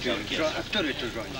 Który tu, żo- a który tu rządzi?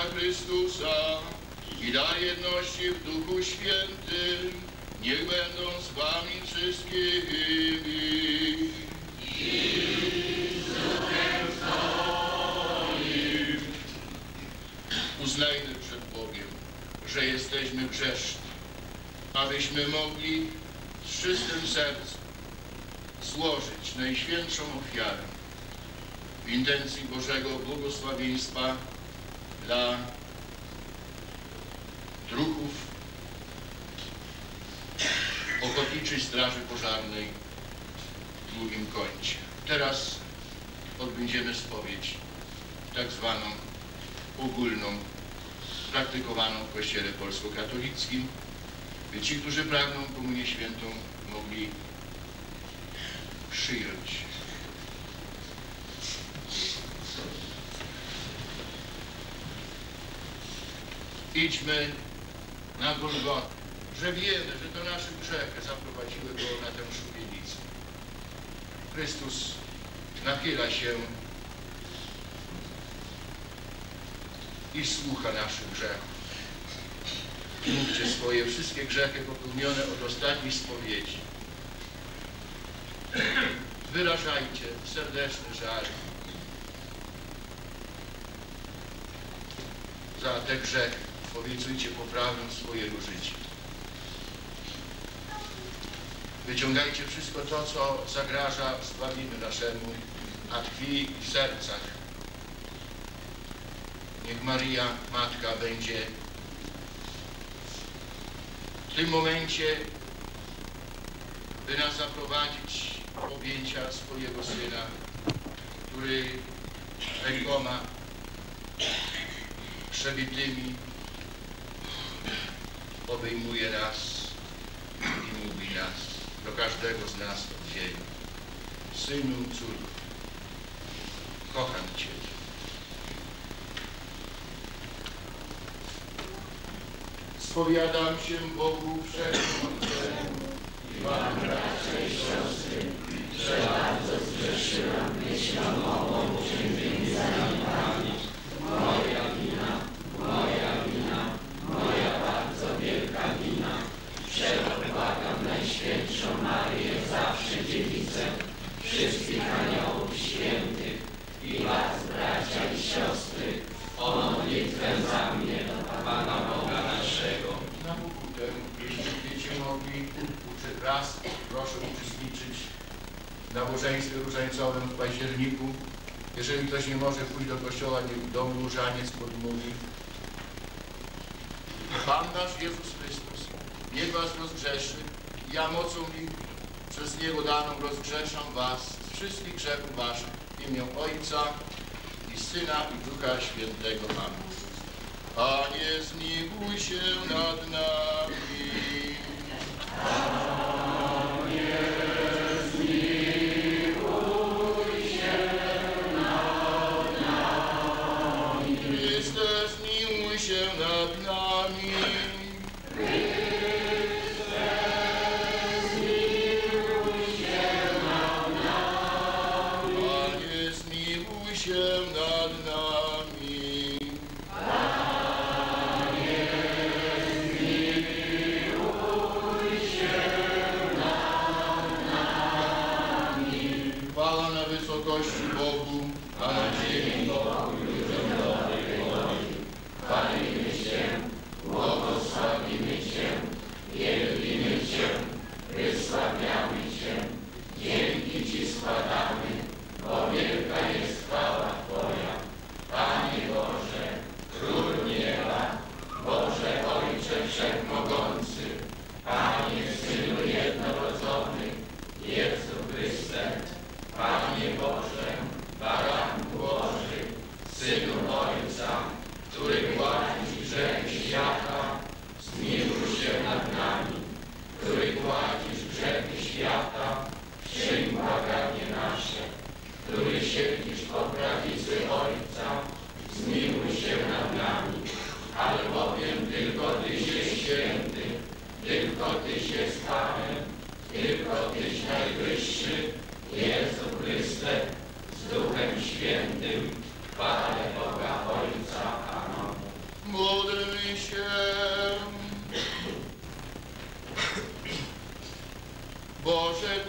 Chrystusa i dar jedności w Duchu Świętym, niech będą z wami wszystkimi. Uznajmy przed Bogiem, że jesteśmy grzeszni, abyśmy mogli z czystym sercem złożyć najświętszą ofiarę w intencji Bożego błogosławieństwa dla druhów Ochotniczej Straży Pożarnej w drugim kącie. Teraz odbędziemy spowiedź, tak zwaną ogólną, praktykowaną w Kościele Polsko-Katolickim, by ci, którzy pragną Komunię Świętą, mogli przyjąć. Idźmy na Golgotę, że wiemy, że to nasze grzechy zaprowadziły go na tę szubienicę. Chrystus nachyla się i słucha naszych grzechów. Mówcie swoje wszystkie grzechy popełnione od ostatniej spowiedzi. Wyrażajcie serdeczny żal za te grzechy. Obiecujcie poprawę swojego życia. Wyciągajcie wszystko to, co zagraża zbawieniu naszemu, a tkwi w sercach. Niech Maria, Matka, będzie w tym momencie, by nas zaprowadzić w objęcia swojego Syna, który rękoma przebitymi obejmuje nas i mówi nas, do każdego z nas od ziemi. Synu, córku, kocham Cię. Spowiadam się Bogu Wszechmocnemu i Wam, bracia i siostry, że bardzo zgrzeszyłam uczynkiem zaniedbania. Moja wina, moja wina, moja bardzo wielka wina. Przebłagam Najświętszą Maryję, zawsze dziewicę, wszystkich aniołów świętych i was, bracia i siostry, o modlitwę za mnie do Pana Boga naszego. Na pokutę, jeśli będziecie mogli uczy- raz, proszę uczestniczyć nabożeństwie różańcowym w październiku. Jeżeli ktoś nie może pójść do kościoła, niech dom różaniec podmówi. Pan nasz Jezus Chrystus, niech was rozgrzeszy, ja mocą mi przez Niego daną rozgrzeszam was z wszystkich grzechów waszych w imię Ojca i Syna i Ducha Świętego. Amen. Panie, zmiłuj się nad nami. Chryste,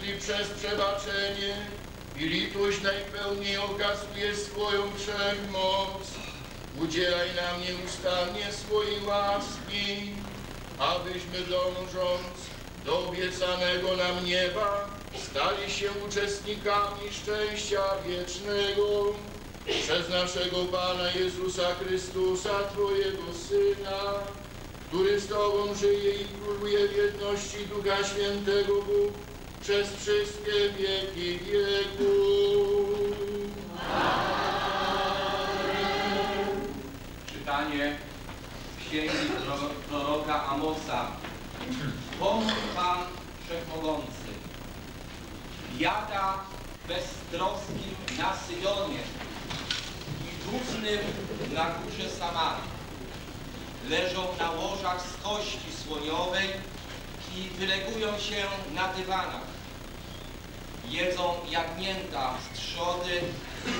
Przez przebaczenie i litość najpełniej okazujesz swoją wszechmoc. Udzielaj nam nieustannie swojej łaski, abyśmy dążąc do obiecanego nam nieba stali się uczestnikami szczęścia wiecznego przez naszego Pana Jezusa Chrystusa, Twojego Syna, który z Tobą żyje i króluje w jedności Ducha Świętego Bóg przez wszystkie wieki wieków. Czytanie z księgi proro- proroka Amosa. Pomóż Pan Wszechmogący. Biada beztroskim na Syjonie i dłużnym na górze Samarii. Leżą na łożach z kości słoniowej i wylegują się na dywanach. Jedzą jagnięta z trzody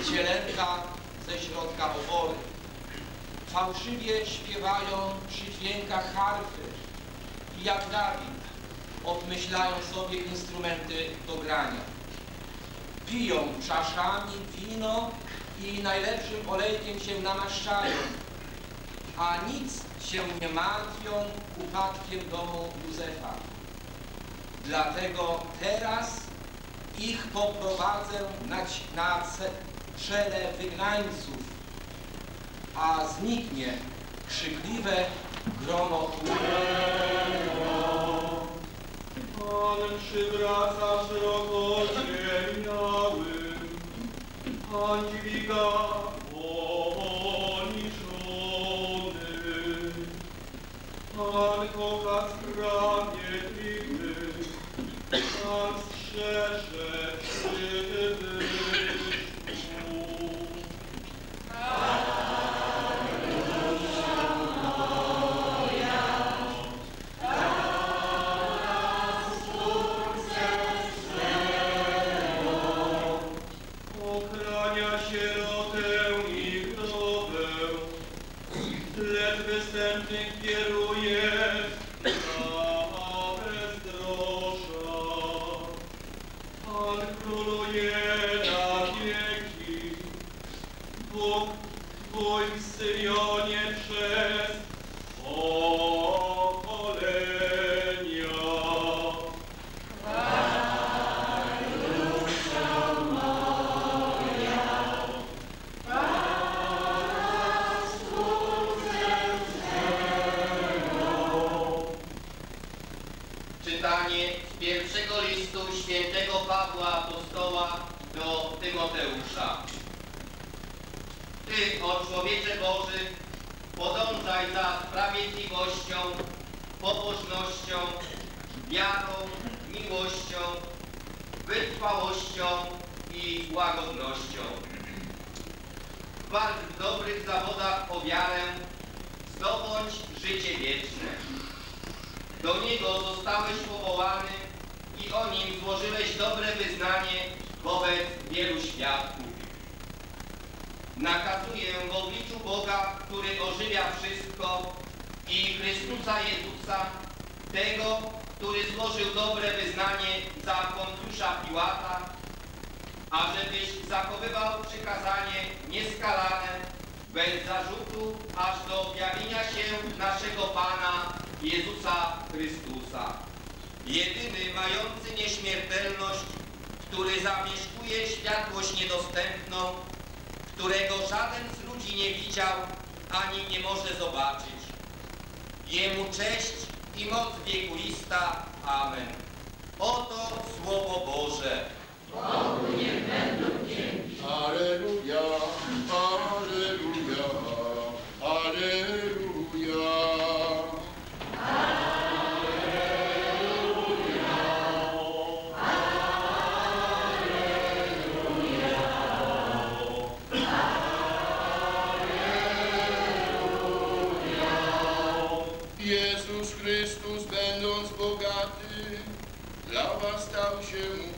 cielęta ze środka obory fałszywie śpiewają przy dźwiękach harfy i jak Dawid odmyślają sobie instrumenty do grania. Piją czaszami wino i najlepszym olejkiem się namaszczają, a nic się nie martwią upadkiem domu Józefa. Dlatego teraz ich poprowadzę na, na czele wygnańców, a zniknie krzykliwe grono tłumu. Pan przywraca szeroko ziemiałym, Pan dźwiga poniżony. Pan kocha sprawiedliwy, Pan Sheshet Twój w Syjonie przez pokolenia. Czytanie z pierwszego listu świętego Pawła Apostoła do Tymoteusza. Ty, o człowiecze Boży, podążaj za sprawiedliwością, pobożnością, wiarą, miłością, wytrwałością i łagodnością. Walcz w dobrych zawodach o wiarę, zdobądź życie wieczne. Do Niego zostałeś powołany i o Nim złożyłeś dobre wyznanie wobec wielu świadków. Nakazuję w obliczu Boga, który ożywia wszystko i Chrystusa Jezusa, tego, który złożył dobre wyznanie za Pontiusza Piłata, ażebyś zachowywał przykazanie nieskalane, bez zarzutu, aż do objawienia się naszego Pana Jezusa Chrystusa. Jedyny mający nieśmiertelność, który zamieszkuje światłość niedostępną, którego żaden z ludzi nie widział, ani nie może zobaczyć. Jemu cześć i moc wiekuista. Amen. Oto Słowo Boże. Aleluja, aleluja, aleluja. Jezus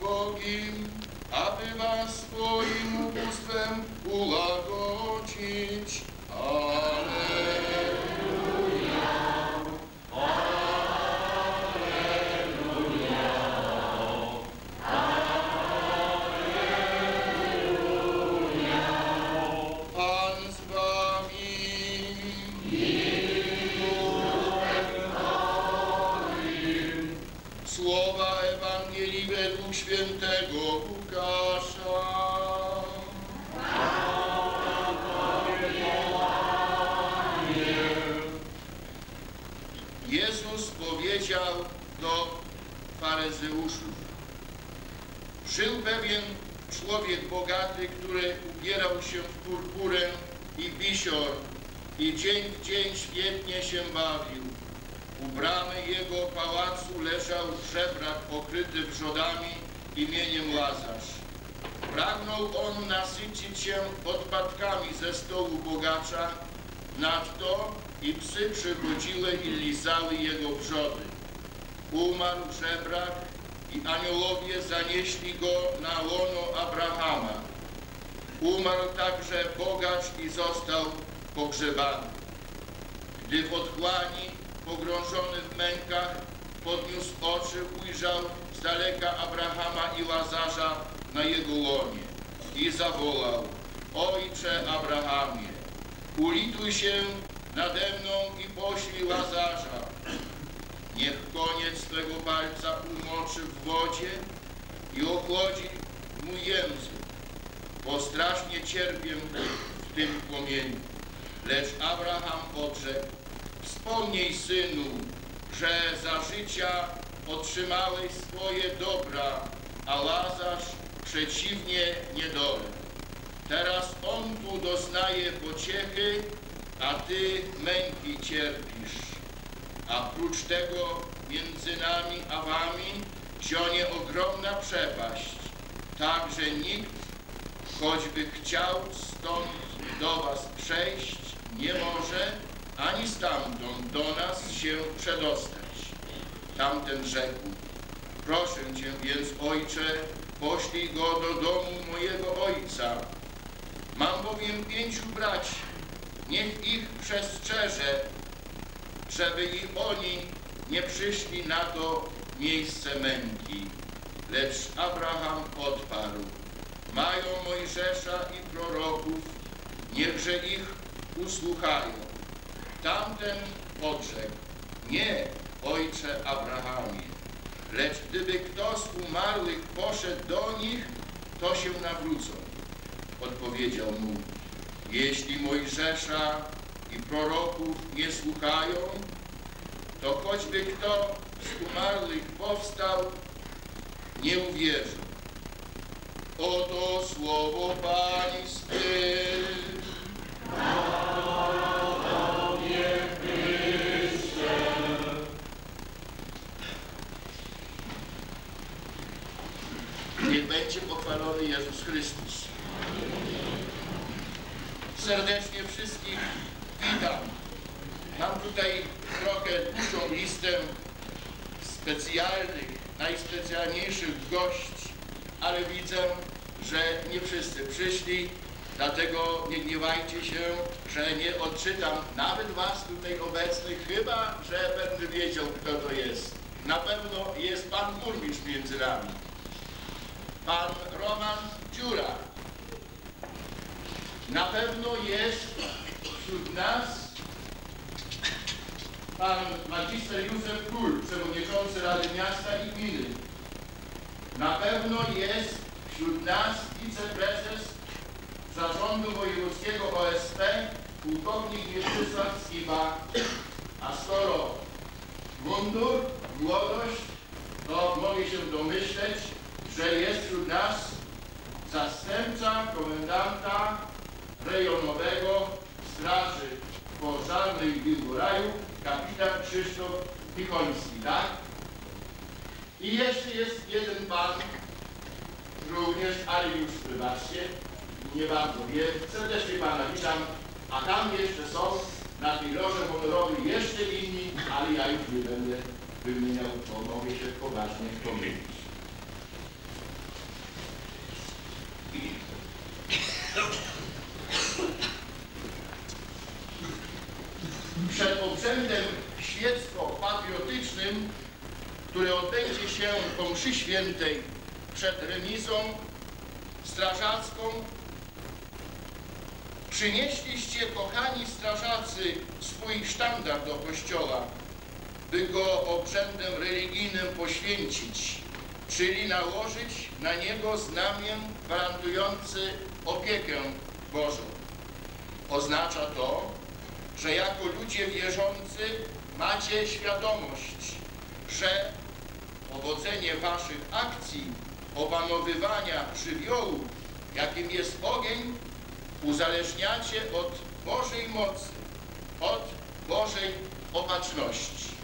Bogim, aby vás svojim ústem ulagočiť. Amen. Się bawił. U bramy jego pałacu leżał żebrak pokryty wrzodami imieniem Łazarz. Pragnął on nasycić się odpadkami ze stołu bogacza, nadto i psy przychodziły i lizały jego wrzody. Umarł żebrak i aniołowie zanieśli go na łono Abrahama. Umarł także bogacz i został pogrzebany. Gdy w otchłani, pogrążony w mękach, podniósł oczy, ujrzał z daleka Abrahama i Łazarza na jego łonie i zawołał, Ojcze Abrahamie, ulituj się nade mną i poślij Łazarza. Niech koniec twego palca umoczy w wodzie i ochłodzi mój język, bo strasznie cierpię w tym płomieniu. Lecz Abraham odrzekł, wspomnij synu, że za życia otrzymałeś swoje dobra, a Łazarz przeciwnie niedolę. Teraz on tu doznaje pociechy, a ty męki cierpisz. A prócz tego między nami a wami zionie ogromna przepaść, tak że nikt, choćby chciał stąd do was przejść, nie może ani stamtąd do nas się przedostać. Tamten rzekł, proszę cię więc, ojcze, poślij go do domu mojego ojca. Mam bowiem pięciu braci, niech ich przestrzeże, żeby i oni nie przyszli na to miejsce męki. Lecz Abraham odparł, mają Mojżesza i proroków, niechże ich usłuchają. Tamten odrzekł, nie, ojcze Abrahamie, lecz gdyby kto z umarłych poszedł do nich, to się nawrócą. Odpowiedział mu, jeśli Mojżesza i proroków nie słuchają, to choćby kto z umarłych powstał, nie uwierzy. Oto słowo Pańskie. Niech będzie pochwalony Jezus Chrystus. Serdecznie wszystkich witam. Mam tutaj trochę dużą listę specjalnych, najspecjalniejszych gości, ale widzę, że nie wszyscy przyszli, dlatego nie gniewajcie się, że nie odczytam nawet was tutaj obecnych, chyba, że będę wiedział, kto to jest. Na pewno jest pan burmistrz między nami. Pan Roman Dziura. Na pewno jest wśród nas pan magister Józef Król, przewodniczący Rady Miasta i Gminy. Na pewno jest wśród nas wiceprezes Zarządu Wojewódzkiego OSP, pułkownik Mieczysław Skiba. A skoro mundur, młodość, to mogę się domyśleć, że jest wśród nas zastępca komendanta rejonowego Straży Pożarnej w Bilgoraju, kapitan Krzysztof Tichoński, tak? I jeszcze jest jeden pan, również, ale już nie bardzo wie. Serdecznie pana witam, a tam jeszcze są na tej loże honorowej jeszcze inni, ale ja już nie będę wymieniał, bo mogę się poważnie pomylić. Przed obrzędem świecko-patriotycznym, który odbędzie się po mszy świętej przed remizą strażacką, przynieśliście, kochani strażacy, swój sztandar do kościoła, by go obrzędem religijnym poświęcić, czyli nałożyć na niego znamię gwarantujący opiekę Bożą. Oznacza to, że jako ludzie wierzący macie świadomość, że powodzenie waszych akcji opanowywania żywiołu, jakim jest ogień, uzależniacie od Bożej mocy, od Bożej opatrzności.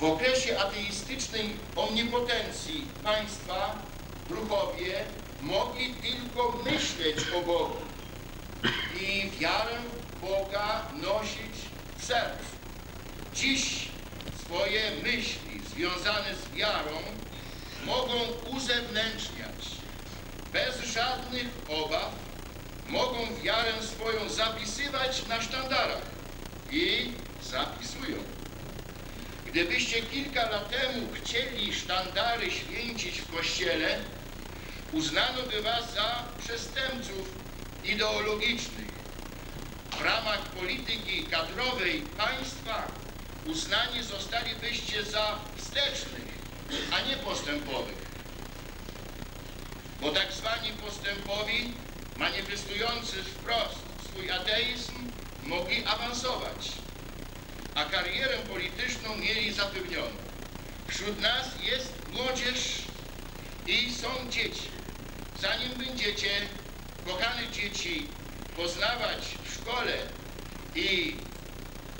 W okresie ateistycznej omnipotencji państwa druhowie mogli tylko myśleć o Bogu i wiarę Boga nosić w sercu. Dziś swoje myśli związane z wiarą mogą uzewnętrzniać bez żadnych obaw, mogą wiarę swoją zapisywać na sztandarach i zapisują. Gdybyście kilka lat temu chcieli sztandary święcić w kościele, uznano by was za przestępców ideologicznych. W ramach polityki kadrowej państwa uznani zostalibyście za wstecznych, a nie postępowych. Bo tak zwani postępowi, manifestujący wprost swój ateizm, mogli awansować, a karierę polityczną mieli zapewnioną. Wśród nas jest młodzież i są dzieci. Zanim będziecie, kochane dzieci, poznawać w szkole i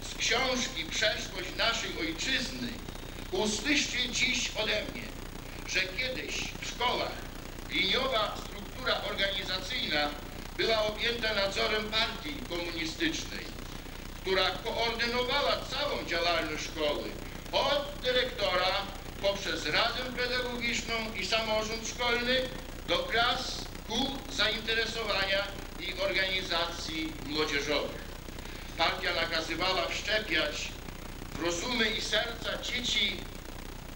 z książki przeszłość naszej ojczyzny, usłyszcie dziś ode mnie, że kiedyś w szkołach liniowa struktura organizacyjna była objęta nadzorem partii komunistycznej, która koordynowała całą działalność szkoły od dyrektora poprzez Radę Pedagogiczną i samorząd szkolny do klas, kół zainteresowania i organizacji młodzieżowych. Partia nakazywała wszczepiać w rozumy i serca dzieci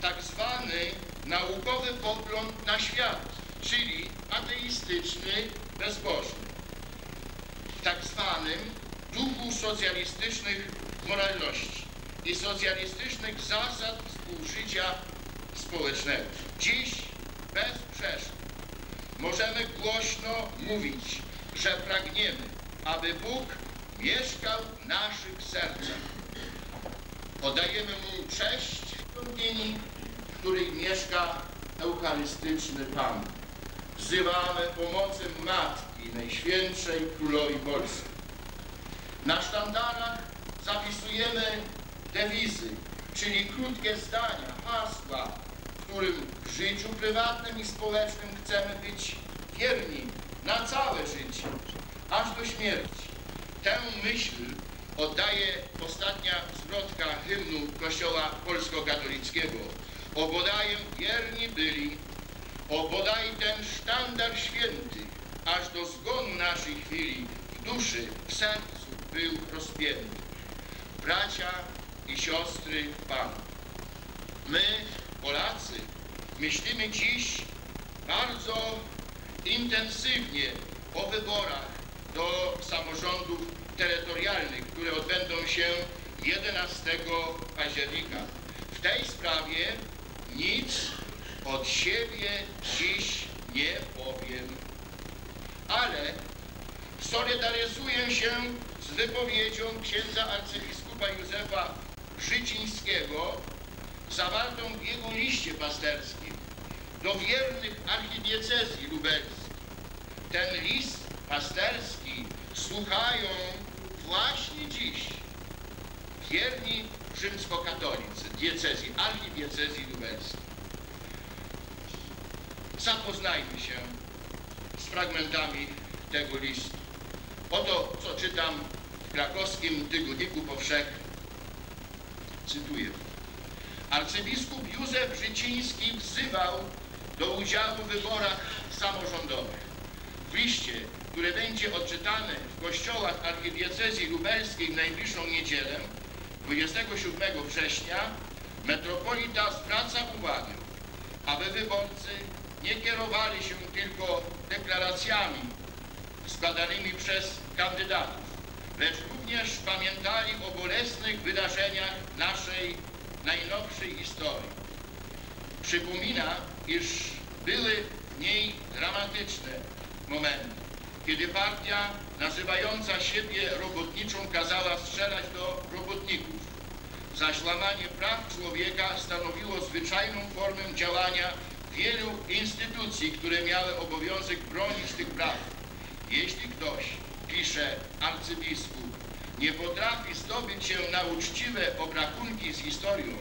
tak zwany naukowy pogląd na świat, czyli ateistyczny, bezbożny. W tak zwanym duchu socjalistycznych moralności i socjalistycznych zasad współżycia społecznego. Dziś bez przeszkód możemy głośno mówić, że pragniemy, aby Bóg mieszkał w naszych sercach. Oddajemy Mu cześć w świątyni, w której mieszka Eucharystyczny Pan. Wzywamy pomocy Matki Najświętszej Królowej Polski. Na sztandarach zapisujemy dewizy, czyli krótkie zdania, hasła, którym w życiu prywatnym i społecznym chcemy być wierni na całe życie, aż do śmierci. Tę myśl oddaje ostatnia zwrotka hymnu Kościoła Polsko-Katolickiego. O bodajem wierni byli, o bodaj ten sztandar święty, aż do zgonu naszej chwili w duszy, w sercu był rozpięty. Bracia i siostry w Panu. My, Polacy, myślimy dziś bardzo intensywnie o wyborach do samorządów terytorialnych, które odbędą się 11 października. W tej sprawie nic od siebie dziś nie powiem, ale solidaryzuję się z wypowiedzią księdza arcybiskupa Józefa Życińskiego zawartą w jego liście pasterskim do wiernych archidiecezji lubelskiej. Ten list pasterski słuchają właśnie dziś wierni rzymskokatolicy diecezji, archidiecezji lubelskiej. Zapoznajmy się z fragmentami tego listu. Oto, co czytam w krakowskim Tygodniku Powszechnym. Cytuję. Arcybiskup Józef Życiński wzywał do udziału w wyborach samorządowych. W liście, które będzie odczytane w kościołach archidiecezji lubelskiej w najbliższą niedzielę, 27 września, metropolita zwraca uwagę, aby wyborcy nie kierowali się tylko deklaracjami składanymi przez kandydatów, lecz również pamiętali o bolesnych wydarzeniach naszej najnowszej historii. Przypomina, iż były w niej dramatyczne momenty, kiedy partia nazywająca siebie robotniczą kazała strzelać do robotników. zaś łamanie praw człowieka stanowiło zwyczajną formę działania wielu instytucji, które miały obowiązek bronić tych praw. Jeśli ktoś, pisze arcybiskup, nie potrafi zdobyć się na uczciwe obrachunki z historią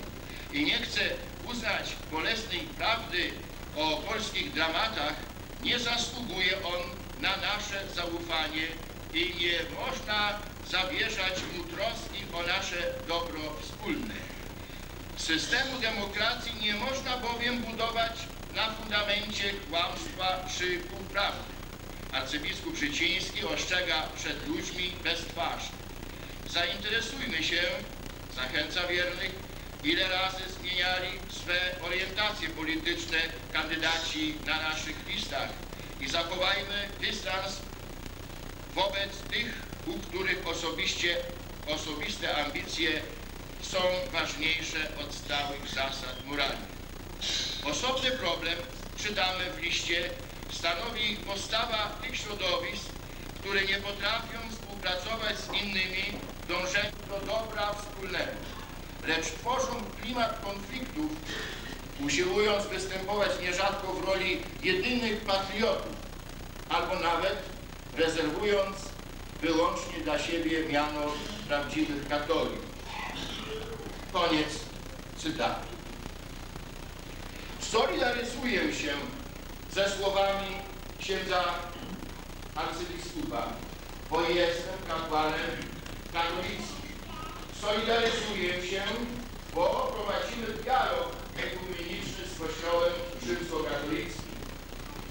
i nie chce uznać bolesnej prawdy o polskich dramatach, nie zasługuje on na nasze zaufanie i nie można zawierzać mu troski o nasze dobro wspólne. Systemu demokracji nie można bowiem budować na fundamencie kłamstwa czy półprawdy. Arcybiskup Przyciński ostrzega przed ludźmi beztwarznie. Zainteresujmy się, zachęca wiernych, ile razy zmieniali swe orientacje polityczne kandydaci na naszych listach i zachowajmy dystans wobec tych, u których osobiście, osobiste ambicje są ważniejsze od stałych zasad moralnych. Osobny problem, czytamy w liście, stanowi postawa tych środowisk, które nie potrafią współpracować z innymi dążeniu do dobra wspólnego, lecz tworzą klimat konfliktów, usiłując występować nierzadko w roli jedynych patriotów, albo nawet rezerwując wyłącznie dla siebie miano prawdziwych katolików. Koniec cytatu. Solidaryzuję się ze słowami księdza arcybiskupa, bo jestem kapłanem katolickim. Solidaryzuję się, bo prowadzimy dialog ekumeniczny z Kościołem rzymskokatolickim.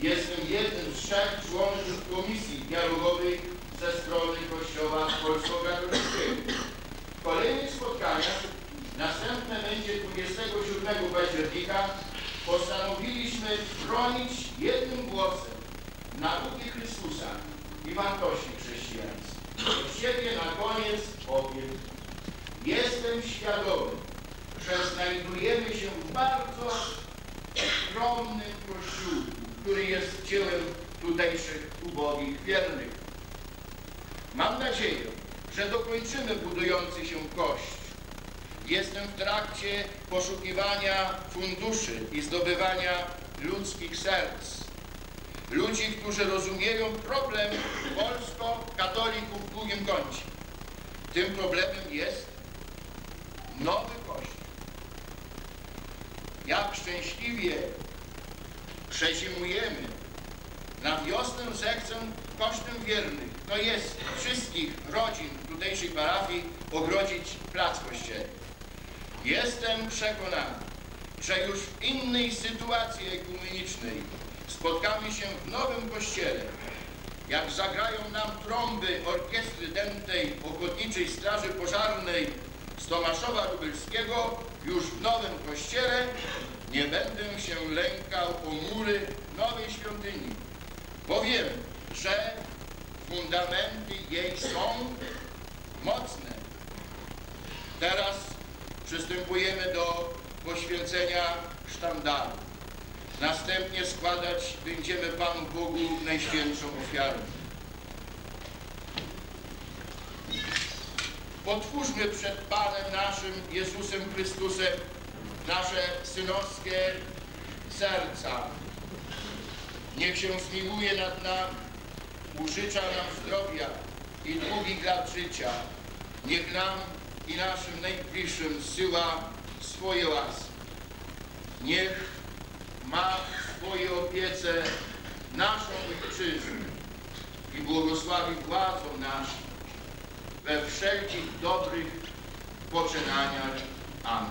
Jestem jednym z trzech członków Komisji Dialogowej ze strony Kościoła Polsko-Katolickiego. W kolejnych spotkaniach, następne będzie 27 października, postanowiliśmy bronić jednym głosem nauki Chrystusa i wartości chrześcijańskich. Od siebie na koniec powiem, jestem świadomy, że znajdujemy się w bardzo skromnym kościółku, który jest dziełem tutejszych ubogich wiernych. Mam nadzieję, że dokończymy budujący się kościół. Jestem w trakcie poszukiwania funduszy i zdobywania ludzkich serc. Ludzi, którzy rozumieją problem polsko-katolików w długim kącie. Tym problemem jest nowy Kościół. Jak szczęśliwie przezimujemy, na wiosnę zechcę kosztem wiernych, to jest wszystkich rodzin tutejszej parafii, ogrodzić plac kościelny. Jestem przekonany, że już w innej sytuacji ekumenicznej spotkamy się w nowym kościele. Jak zagrają nam trąby orkiestry dętej Ochotniczej Straży Pożarnej z Tomaszowa Lubelskiego, już w nowym kościele nie będę się lękał o mury nowej świątyni, bo wiem, że fundamenty jej są mocne. Teraz przystępujemy do poświęcenia sztandaru. Następnie składać będziemy Panu Bogu Najświętszą ofiarę. Potwórzmy przed Panem naszym Jezusem Chrystusem nasze synowskie serca. Niech się zmiłuje nad nami, użycza nam zdrowia i długich lat życia. Niech nam i naszym najbliższym zsyła swoje łaski. Niech ma w swojej opiece naszą ojczyznę i błogosławi władzą naszą we wszelkich dobrych poczynaniach. Amen.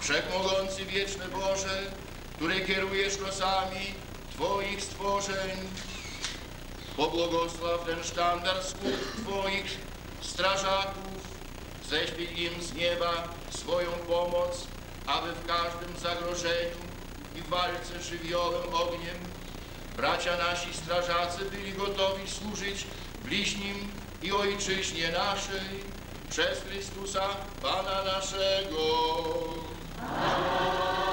Wszechmogący wieczny Boże, który kierujesz losami Twoich stworzeń, pobłogosław ten sztandar słów Twoich strażaków, ześlij im z nieba swoją pomoc, aby w każdym zagrożeniu i walce żywiołem ogniem bracia nasi strażacy byli gotowi służyć bliźnim i ojczyźnie naszej przez Chrystusa Pana naszego. Wierzę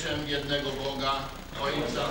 w jednego Boga, Ojca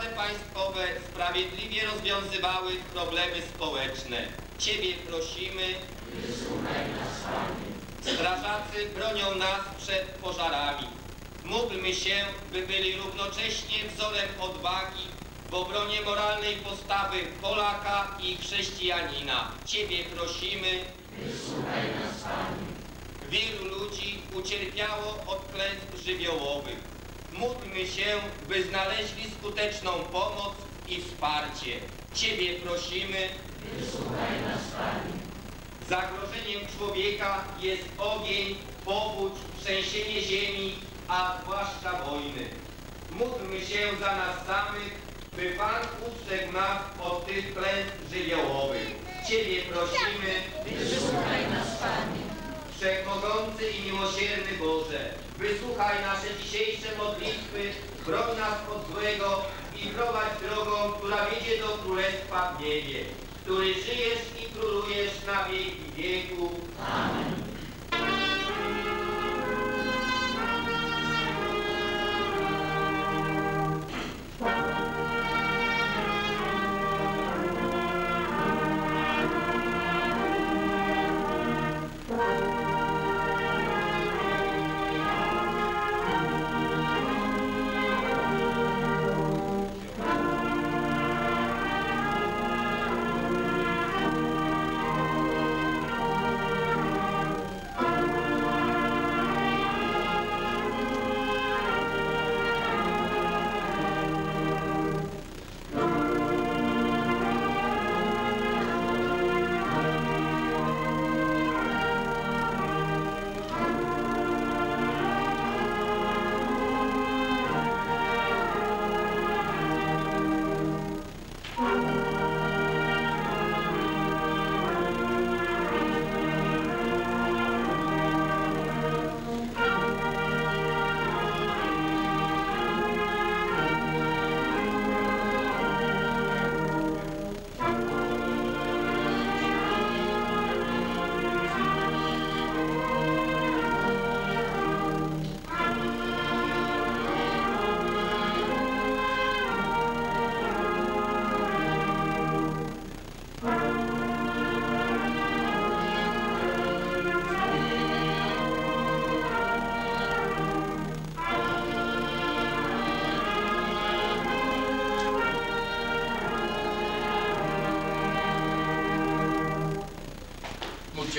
władze państwowe sprawiedliwie rozwiązywały problemy społeczne. Ciebie prosimy. Strażacy bronią nas przed pożarami. Módlmy się, by byli równocześnie wzorem odwagi w obronie moralnej postawy Polaka i chrześcijanina. Ciebie prosimy. Wielu ludzi ucierpiało od klęsk żywiołowych. Módlmy się, by znaleźli skuteczną pomoc i wsparcie. Ciebie prosimy. Zagrożeniem człowieka jest ogień, powódź, trzęsienie ziemi, a zwłaszcza wojny. Módlmy się za nas samych, by Pan ustrzegł nas od tych klęsk żywiołowych. Ciebie prosimy. Wysłuchaj nas, Panie. Wszechmogący i miłosierny Boże, wysłuchaj nasze dzisiejsze modlitwy, broń nas od złego i prowadź drogą, która wiedzie do Królestwa w niebie, który żyjesz i królujesz na wieki wieku. Amen.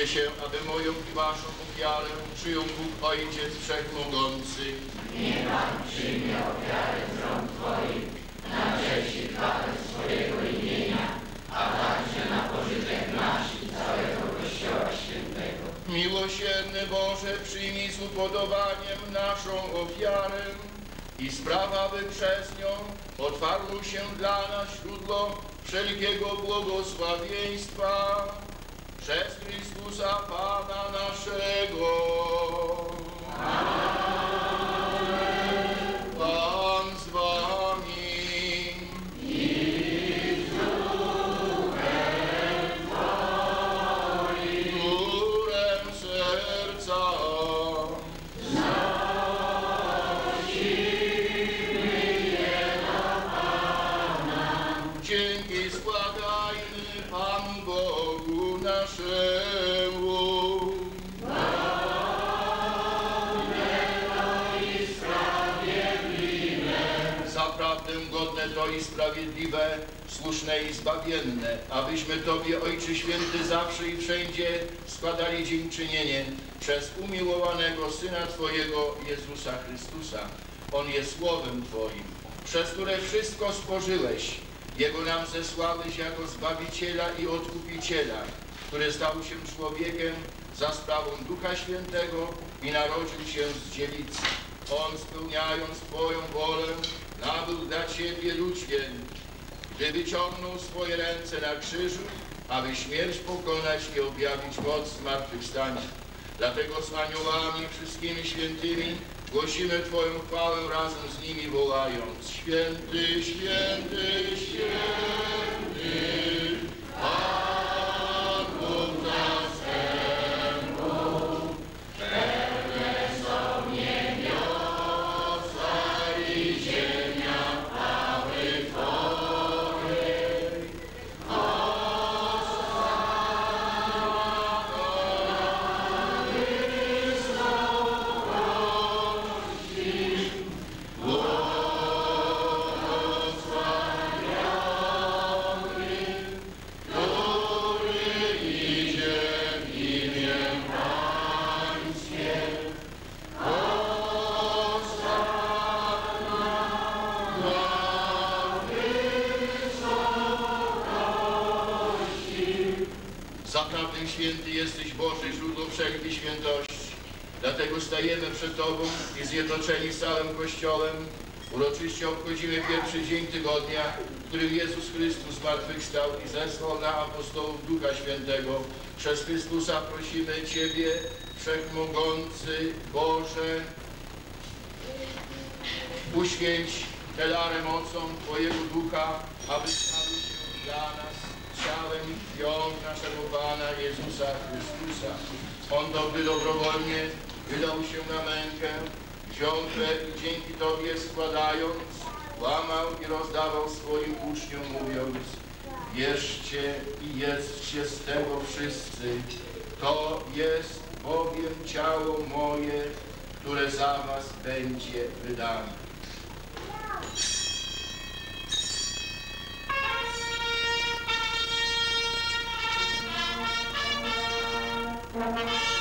Módlcie się, aby moją i waszą ofiarę przyjął Bóg Ojciec Wszechmogący. Miłosierny Boże, przyjmij z upodobaniem naszą ofiarę i spraw, aby przez nią otwarło się dla nas źródło wszelkiego błogosławieństwa przez Chrystusa Pana naszego. Pan i sprawiedliwe, słuszne i zbawienne, abyśmy Tobie, Ojcze Święty, zawsze i wszędzie składali dziękczynienie przez umiłowanego Syna Twojego, Jezusa Chrystusa. On jest Słowem Twoim, przez które wszystko spożyłeś. Jego nam zesłałeś jako Zbawiciela i Odkupiciela, który stał się człowiekiem za sprawą Ducha Świętego i narodził się z dziewicy. On, spełniając Twoją wolę, nabył dla Ciebie lud święty, gdy wyciągnął swoje ręce na krzyżu, aby śmierć pokonać i objawić moc zmartwychwstania. Dlatego z aniołami, wszystkimi świętymi głosimy Twoją chwałę razem z nimi wołając Święty, święty, święty, Dlatego stajemy przed Tobą i zjednoczeni z całym Kościołem uroczyście obchodzimy pierwszy dzień tygodnia, w którym Jezus Chrystus zmartwychwstał i zesłał na apostołów Ducha Świętego. Przez Chrystusa prosimy Ciebie, Wszechmogący Boże, uświęć tę larę mocą Twojego Ducha, aby stały się dla nas ciałem i naszego Pana Jezusa Chrystusa. On gdy dobrowolnie wydał się na mękę, wziął chleb i dzięki Tobie składając, łamał i rozdawał swoim uczniom, mówiąc Bierzcie i jedzcie z tego wszyscy, to jest bowiem ciało moje, które za was będzie wydane. Podobnie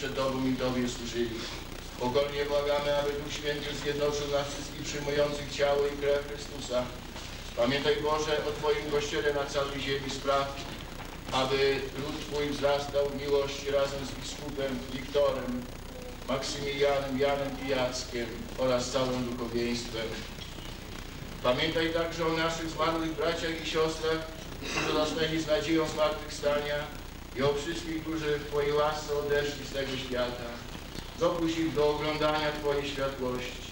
Przed Tobą i Tobie służyli. Pokornie błagamy, aby Duch Święty zjednoczył nas wszystkich przyjmujących ciało i krew Chrystusa. Pamiętaj Boże o Twoim Kościele na całej ziemi spraw, aby lud Twój wzrastał w miłości razem z biskupem Wiktorem, Maksymilianem, Janem i Jackiem oraz całym duchowieństwem. Pamiętaj także o naszych zmarłych braciach i siostrach, którzy zasnęli z nadzieją zmartwychwstania i o wszystkich, którzy w Twojej łasce odeszli z tego świata. Dopuść ich do oglądania Twojej światłości.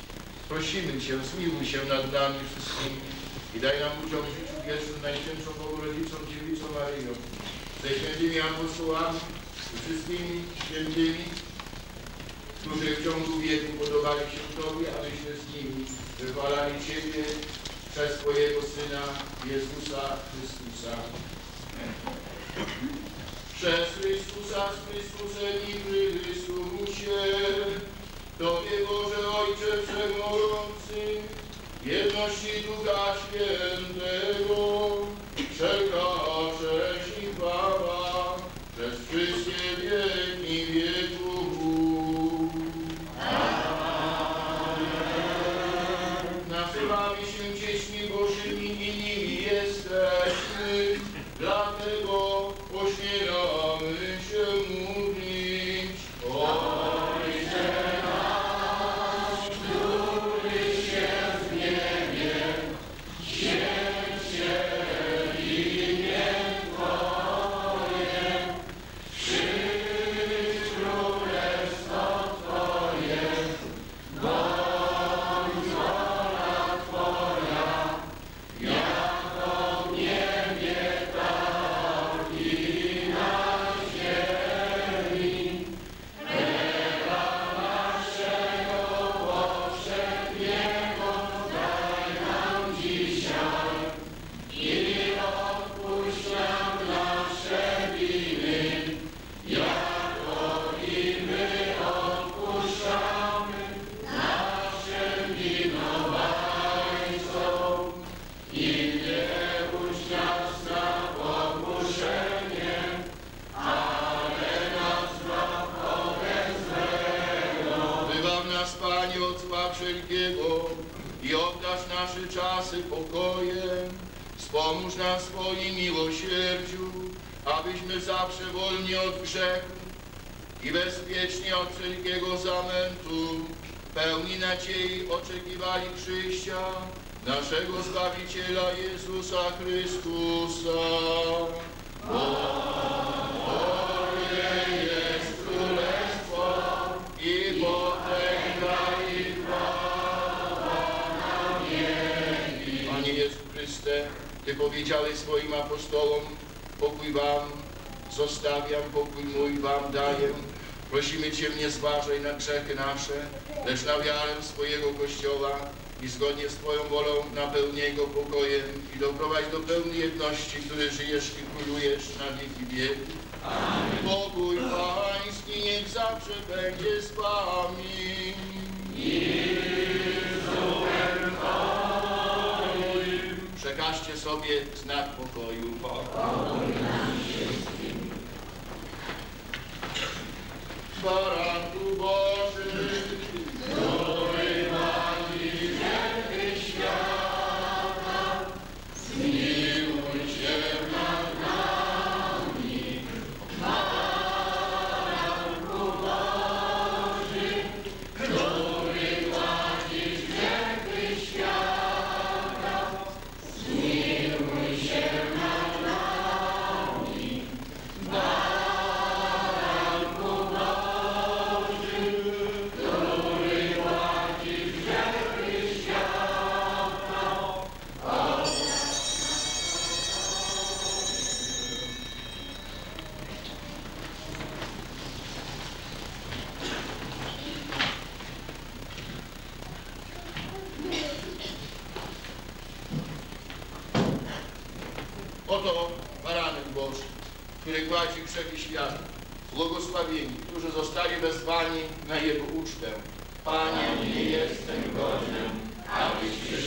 Prosimy Cię, zmiłuj się nad nami wszystkimi i daj nam udział w życiu wiecznym Najświętszą Bogorodzicą Dziewicą Maryją, ze świętymi apostołami i wszystkimi świętymi, którzy w ciągu wieku podobali się Tobie, abyśmy z nimi wychwalali Ciebie przez Twojego Syna Jezusa Chrystusa. Przez Chrystusa z Chrystusem i w Chrystusie, Tobie Boże Ojcze Wszechmogący, jedności Ducha Świętego, wszelka cześć i chwała zawsze wolni od grzechu i bezpiecznie od wszelkiego zamętu, pełni nadziei oczekiwali przyjścia naszego Zbawiciela Jezusa Chrystusa. Twoje jest królestwo i potęga i chwała na wieki. Panie Jezu Chryste, Ty powiedziałeś swoim apostołom, pokój wam zostawiam, pokój mój wam daję. Prosimy Cię, nie zważaj na grzechy nasze, lecz na wiarę swojego Kościoła i zgodnie z Twoją wolą napełnij go pokojem i doprowadź do pełnej jedności, który żyjesz i królujesz na wieki wieków. Pokój Pański niech zawsze będzie z Wami. Przekażcie sobie znak pokoju. Baranku Boży, który Oto baranek Boży, który gładzi grzechy świata. Błogosławieni, którzy zostali wezwani na Jego ucztę. Panie, nie jestem godzien, krótkie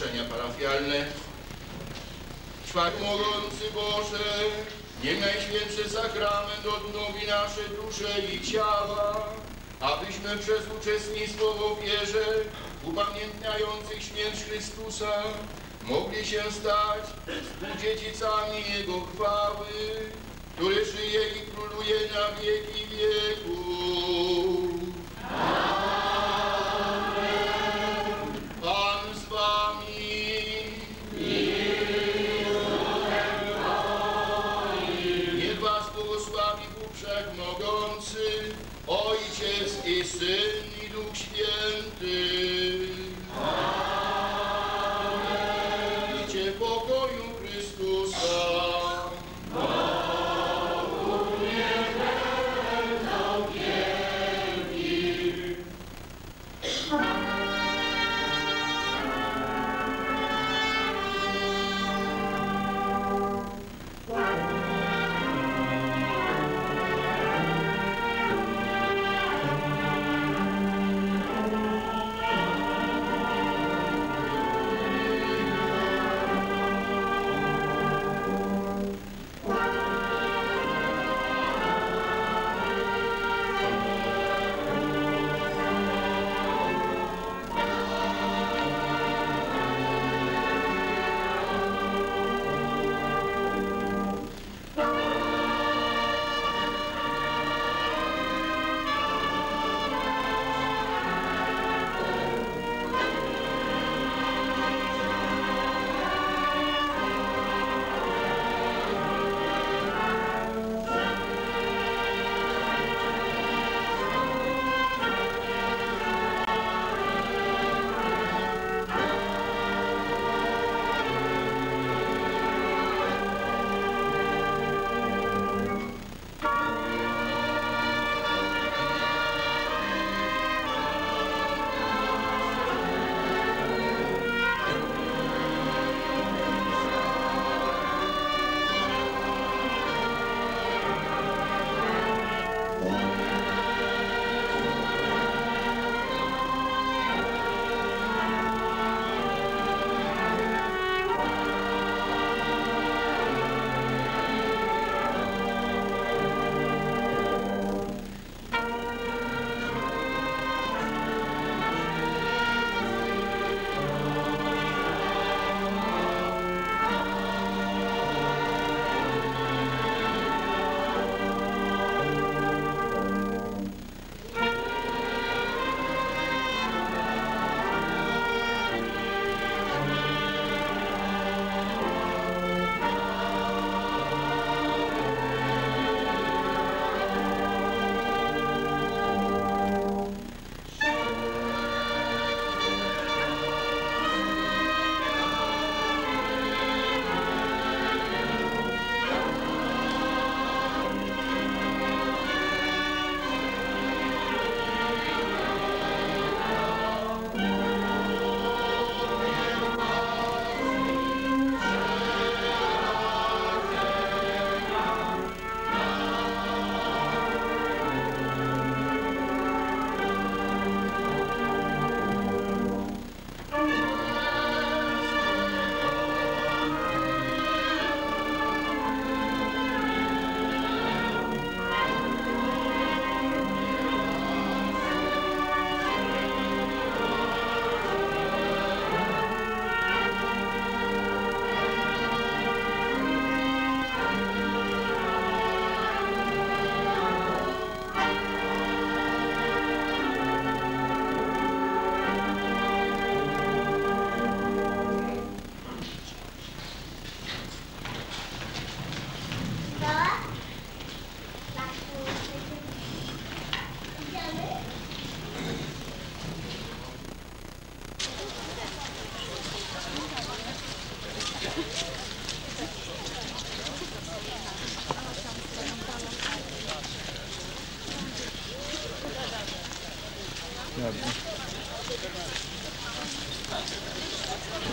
ogłoszenia parafialne. Wszechmogący Boże, niech Najświętszy Sakrament odnowi nasze dusze i ciała, abyśmy przez uczestnictwo w ofierze upamiętniających śmierć Chrystusa mogli się stać współdziedzicami Jego chwały, który żyje i króluje na wieki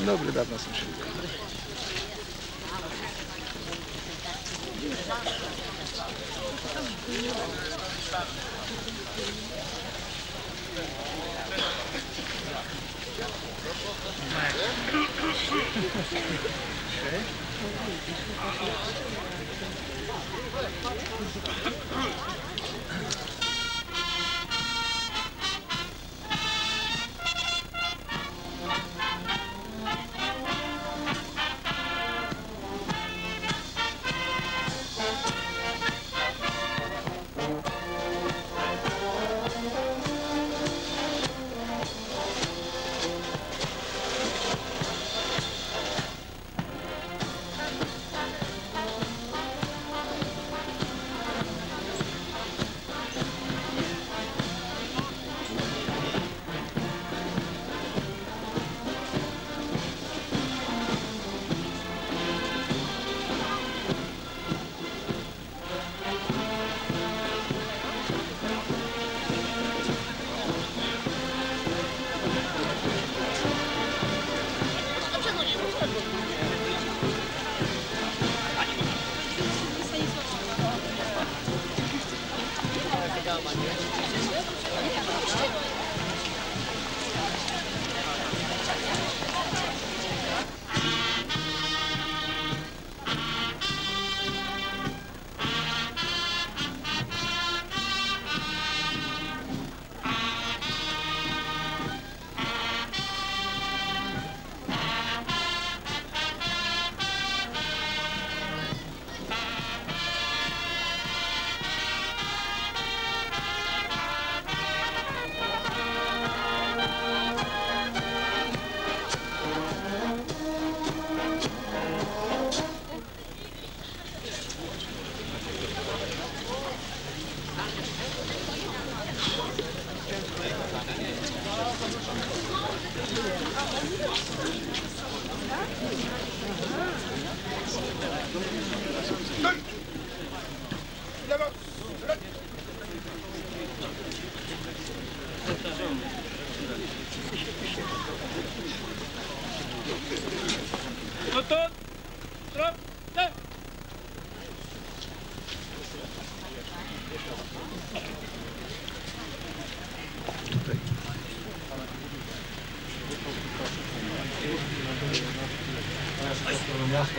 Dzień dobry,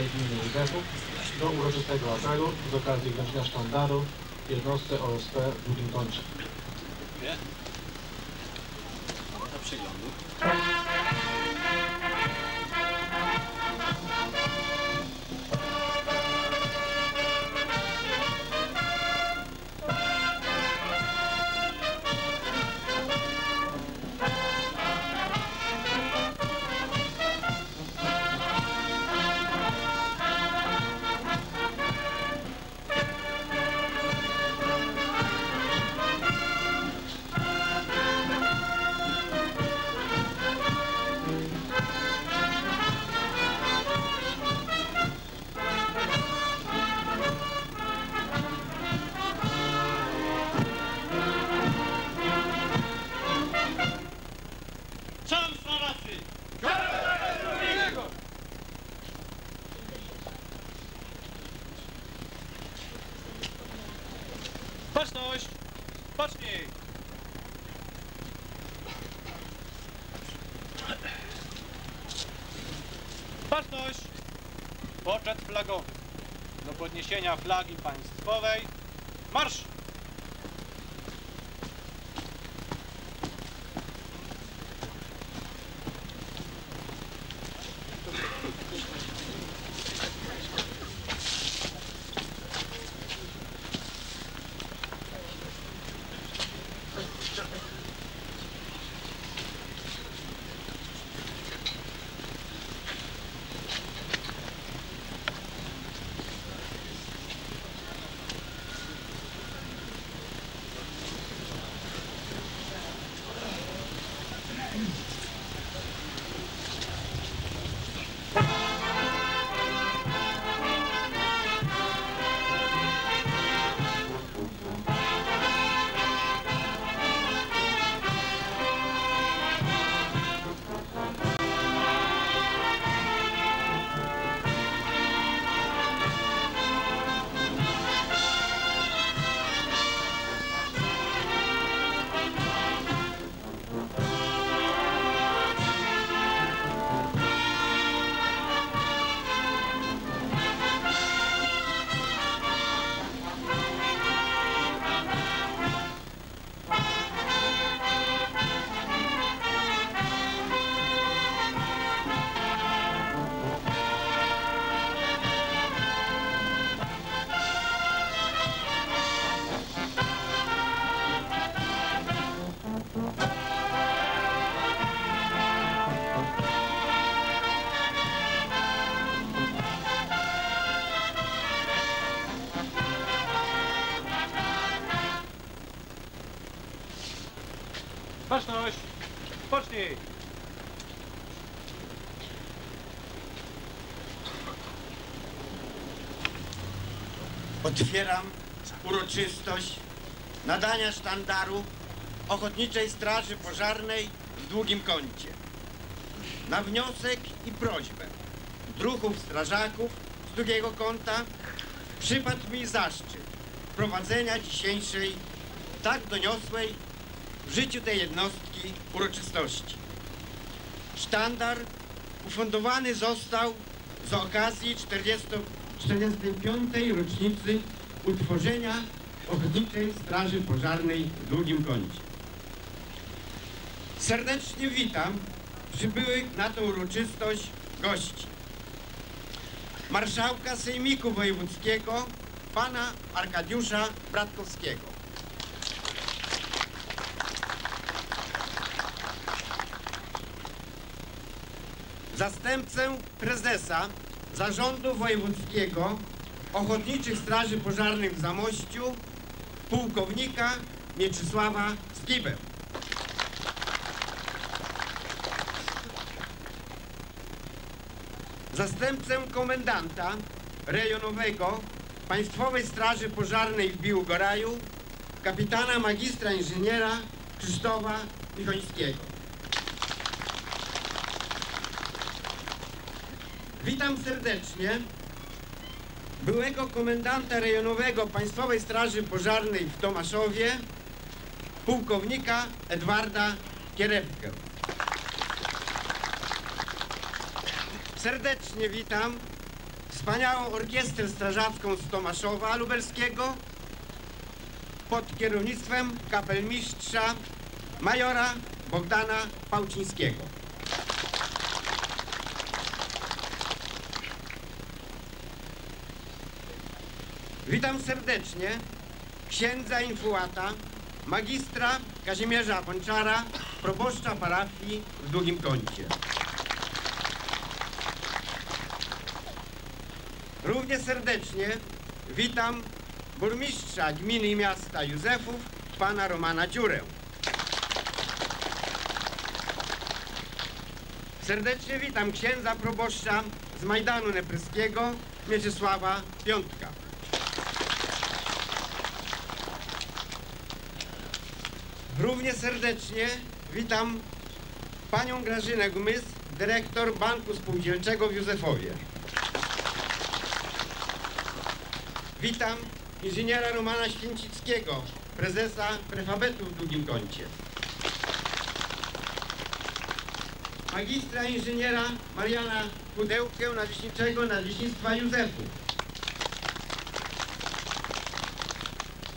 i gminy Józefów do uroczystego apelu z okazji wręczenia sztandaru jednostce OSP w Drugim Kończe. Poczet flagowy. Do podniesienia flagi państwowej. Otwieram uroczystość nadania sztandaru Ochotniczej Straży Pożarnej w Długim Kącie. Na wniosek i prośbę druhów strażaków z Długiego Kąta przypadł mi zaszczyt prowadzenia dzisiejszej, tak doniosłej w życiu tej jednostki uroczystości. Sztandar ufundowany został z okazji 40, 45. rocznicy utworzenia Ochotniczej Straży Pożarnej w Długim Kącie. Serdecznie witam przybyłych na tę uroczystość gości. Marszałka Sejmiku Wojewódzkiego, pana Arkadiusza Bratkowskiego. Zastępcę prezesa Zarządu Wojewódzkiego Ochotniczych Straży Pożarnych w Zamościu, pułkownika Mieczysława Skibę. Zastępcę komendanta rejonowego Państwowej Straży Pożarnej w Biłgoraju, kapitana magistra inżyniera Krzysztofa Michońskiego. Witam serdecznie byłego komendanta rejonowego Państwowej Straży Pożarnej w Tomaszowie, pułkownika Edwarda Kierepkę. Serdecznie witam wspaniałą orkiestrę strażacką z Tomaszowa Lubelskiego pod kierownictwem kapelmistrza majora Bogdana Pałcińskiego. Witam serdecznie księdza infułata, magistra Kazimierza Ponczara, proboszcza parafii w Długim Kącie. Równie serdecznie witam burmistrza gminy i miasta Józefów, pana Romana Dziurę. Serdecznie witam księdza proboszcza z Majdanu Nepryskiego, Mieczysława Piątka. Równie serdecznie witam panią Grażynę Gmys, dyrektor Banku Spółdzielczego w Józefowie. Witam inżyniera Romana Święcickiego, prezesa prefabetu w Długim Kącie. Magistra inżyniera Mariana Pudełkę Nadleśniczego Nadleśnictwa Józefu.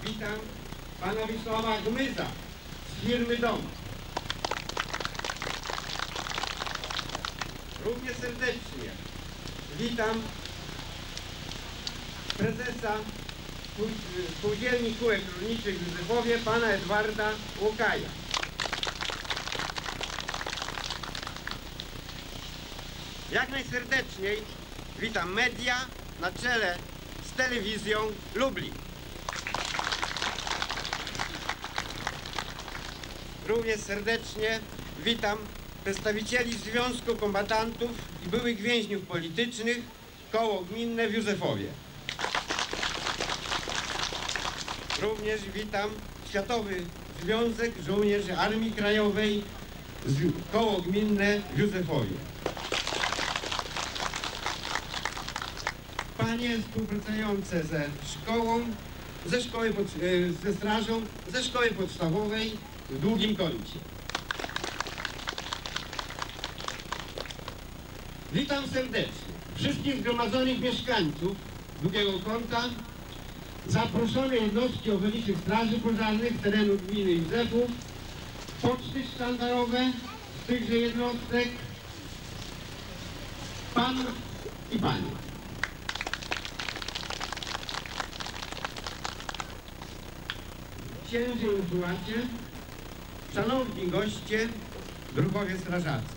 Witam pana Wisława Gmyza firmy Dom. Równie serdecznie witam prezesa Spół- Spółdzielni Kółek Rolniczych w Józefowie, pana Edwarda Łokaja. Jak najserdeczniej witam media na czele z telewizją Lublin. Również serdecznie witam przedstawicieli Związku Kombatantów i byłych więźniów politycznych Koło Gminne w Józefowie. Również witam Światowy Związek Żołnierzy Armii Krajowej Koło Gminne w Józefowie. Panie współpracujące ze szkołą, ze szkoły, pod, e, ze strażą, ze szkoły podstawowej w Długim Kącie. Witam serdecznie wszystkich zgromadzonych mieszkańców Długiego Kąta, zaproszone jednostki ochotniczych straży pożarnych terenu gminy Józefów, poczty sztandarowe z tychże jednostek, pan i pani. Księży influacie, szanowni goście, druhowie strażacy,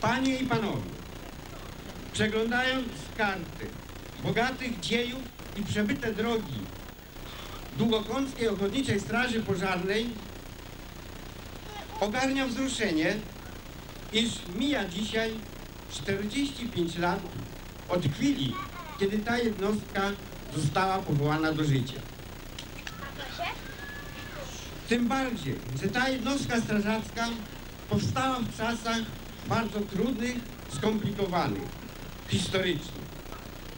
panie i panowie, przeglądając karty bogatych dziejów i przebyte drogi Długokąckiej Ochotniczej Straży Pożarnej, Ogarnia wzruszenie, iż mija dzisiaj 45 lat od chwili, kiedy ta jednostka została powołana do życia. Tym bardziej, że ta jednostka strażacka powstała w czasach bardzo trudnych, skomplikowanych, historycznych.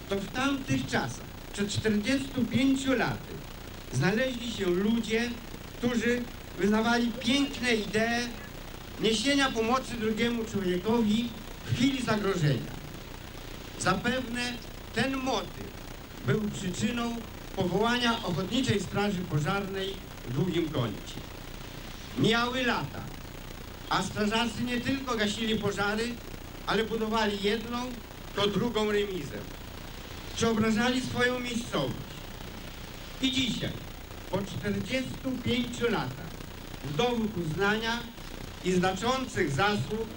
To w tamtych czasach, przed 45 laty, znaleźli się ludzie, którzy wyznawali piękne idee niesienia pomocy drugiemu człowiekowi w chwili zagrożenia. Zapewne ten motyw był przyczyną powołania Ochotniczej Straży Pożarnej w Długim Kącie. Mijały lata, a strażacy nie tylko gasili pożary, ale budowali jedną, to drugą remizę. Przeobrażali swoją miejscowość. I dzisiaj, po 45 latach, w dowód uznania i znaczących zasług,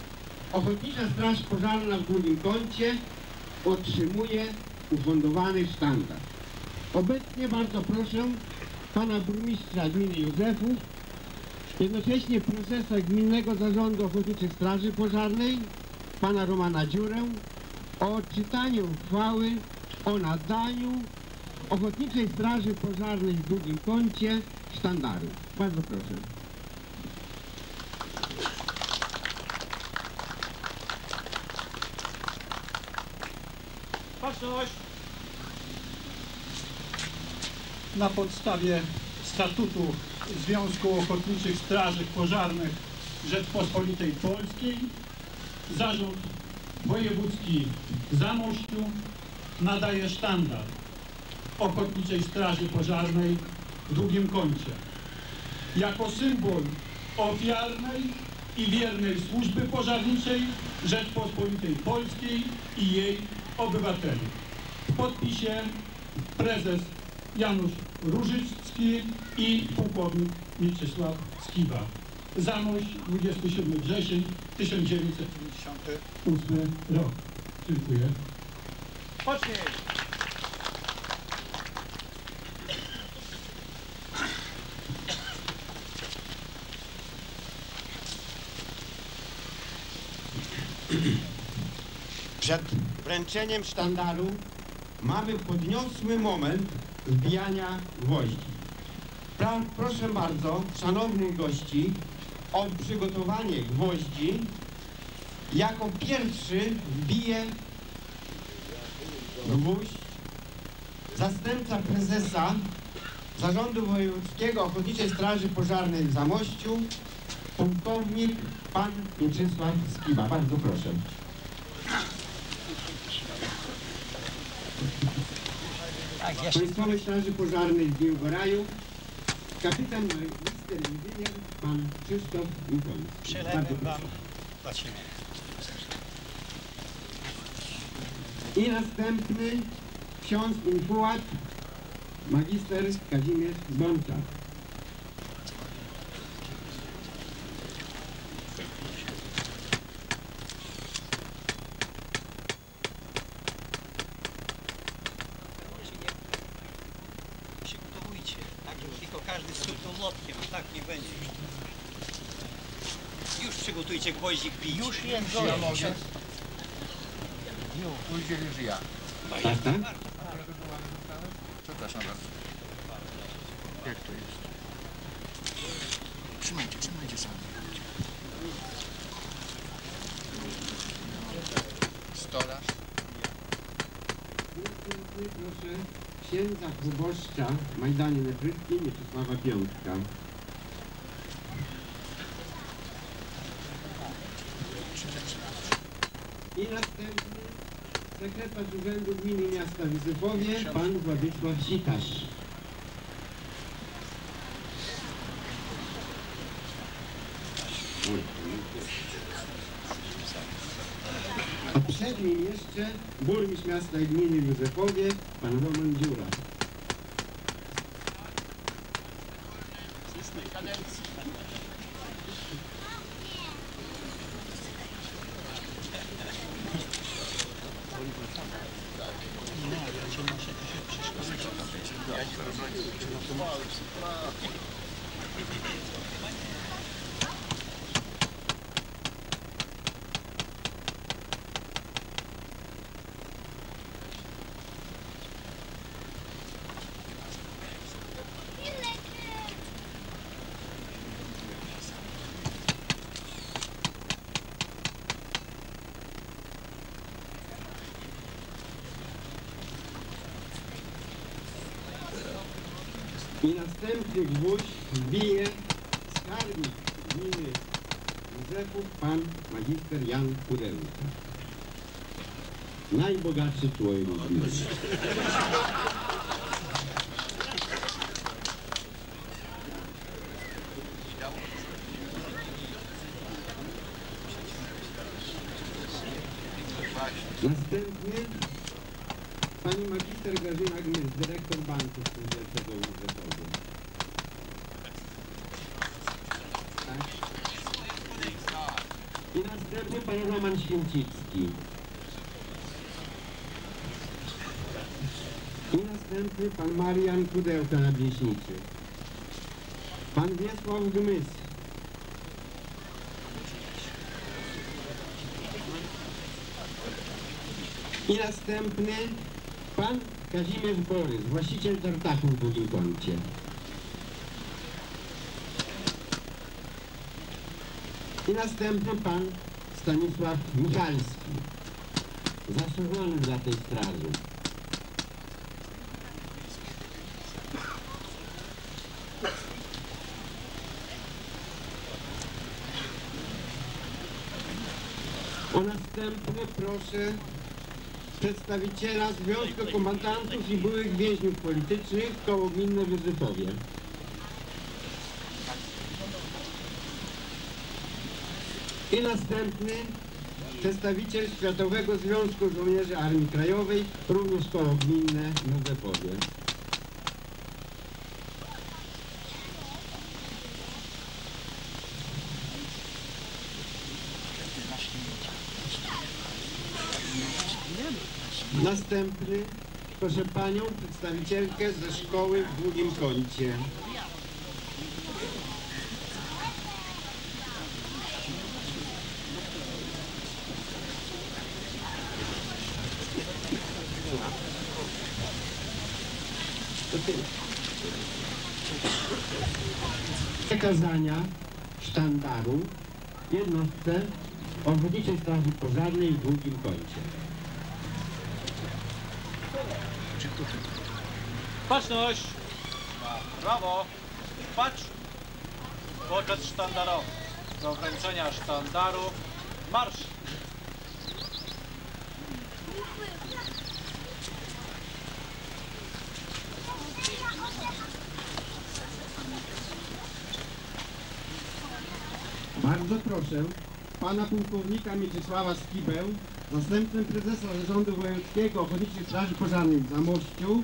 Ochotnicza Straż Pożarna w Długim Kącie otrzymuje ufundowany sztandar. Obecnie bardzo proszę pana burmistrza gminy Józefów, jednocześnie prezesa Gminnego Zarządu Ochotniczych Straży Pożarnej, pana Romana Dziurę, o odczytanie uchwały o nadaniu Ochotniczej Straży Pożarnej w Długim Kącie sztandaru. Bardzo proszę. Baczność! Na podstawie statutu Związku Ochotniczych Straży Pożarnych Rzeczpospolitej Polskiej Zarząd Wojewódzki Zamościu nadaje sztandar Ochotniczej Straży Pożarnej w Długim Kącie jako symbol ofiarnej i wiernej służby pożarniczej Rzeczpospolitej Polskiej i jej obywateli. W podpisie prezes Janusz Różycki i pułkownik Mieczysław Skiba. Zamość 27 wrzesień 1998 rok. Dziękuję. Pocznij! Przed wręczeniem sztandaru mamy podniosły moment wbijania gwoździ. Proszę bardzo, szanownych gości, o przygotowanie gwoździ. Jako pierwszy wbije gwóźdź zastępca prezesa Zarządu Wojewódzkiego Ochotniczej Straży Pożarnej w Zamościu, pułkownik pan Mieczysław Skiba. Bardzo proszę. Państwowej Straży Pożarnej w Biłgoraju kapitan magister inżynier pan Krzysztof Mikoński. Przelewem wam płacimy. I następny ksiądz infułat magister Kazimierz Bączak. Przygotowujcie. Tak, tylko każdy stuknął młotkiem, a tak nie będzie. Już przygotujcie gwoździk bić. Już jest Ja mogę? Pójdzie już ja. Tak, tak? Przepraszam bardzo. Jak to jest? Trzymajcie, trzymajcie sami. Stolarz. Proszę księdza proboszcza Majdanie Nefrytki Mieczysława Piątka. Następny sekretarz Urzędu Gminy Miasta w Józefowie, pan Władysław Sitasz. A przed nim jeszcze burmistrz miasta i gminy Józefowie, pan Roman Dziura. I następny gwóźdź wbije skarbnik gminy Józefów, pan magister Jan Pudełka. Najbogatszy człowiek gminy. Następnie pani magister Grażyna Gmys, dyrektor banku spółdzielczego w Józefowie. Tak? I następnie Roman Święcicki. I następny pan Marian Kudełka na Wieśnicy. Pan Wiesław Gmys. I następny pan Kazimierz Borys, właściciel tartaku w Długim Kącie. I następny pan Stanisław Michalski, zasłużony dla tej straży. O następny proszę przedstawiciela Związku Kombatantów i Byłych Więźniów Politycznych Koło Gminne w. I następny przedstawiciel Światowego Związku Żołnierzy Armii Krajowej, również Koło Gminne w Józefowie. Następny, proszę panią, przedstawicielkę ze szkoły w Długim Kącie. Przekazania sztandaru jednostce Ochotniczej Straży Pożarnej w Długim Kącie. Baczność! Brawo! Patrz! Poczet sztandarowy. Do wręczenia sztandaru marsz! Bardzo proszę pana pułkownika Mieczysława Skibę, zastępcę prezesa Zarządu Wojewódzkiego Ochotniczej Straży Pożarnej w Zamościu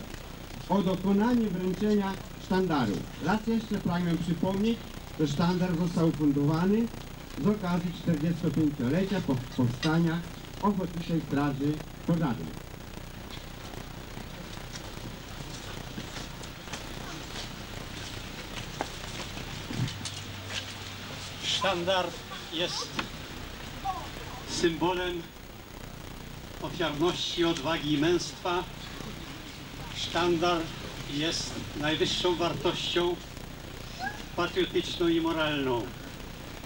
o dokonanie wręczenia sztandaru. Raz jeszcze pragnę przypomnieć, że sztandar został ufundowany z okazji 45-lecia po- powstania Ochotniczej Straży Pożarnej. Sztandar jest symbolem ofiarności, odwagi i męstwa. Sztandar jest najwyższą wartością patriotyczną i moralną.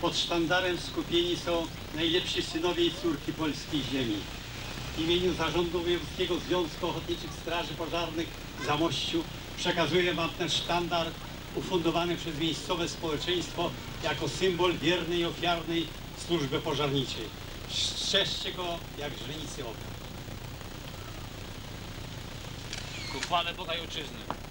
Pod sztandarem skupieni są najlepsi synowie i córki polskiej ziemi. W imieniu Zarządu Wojewódzkiego Związku Ochotniczych Straży Pożarnych w Zamościu przekazuję Wam ten sztandar ufundowany przez miejscowe społeczeństwo jako symbol wiernej ofiarnej służby pożarniczej. Strzeżcie go jak źrenicy oka. Ku chwale Boga i Ojczyzny.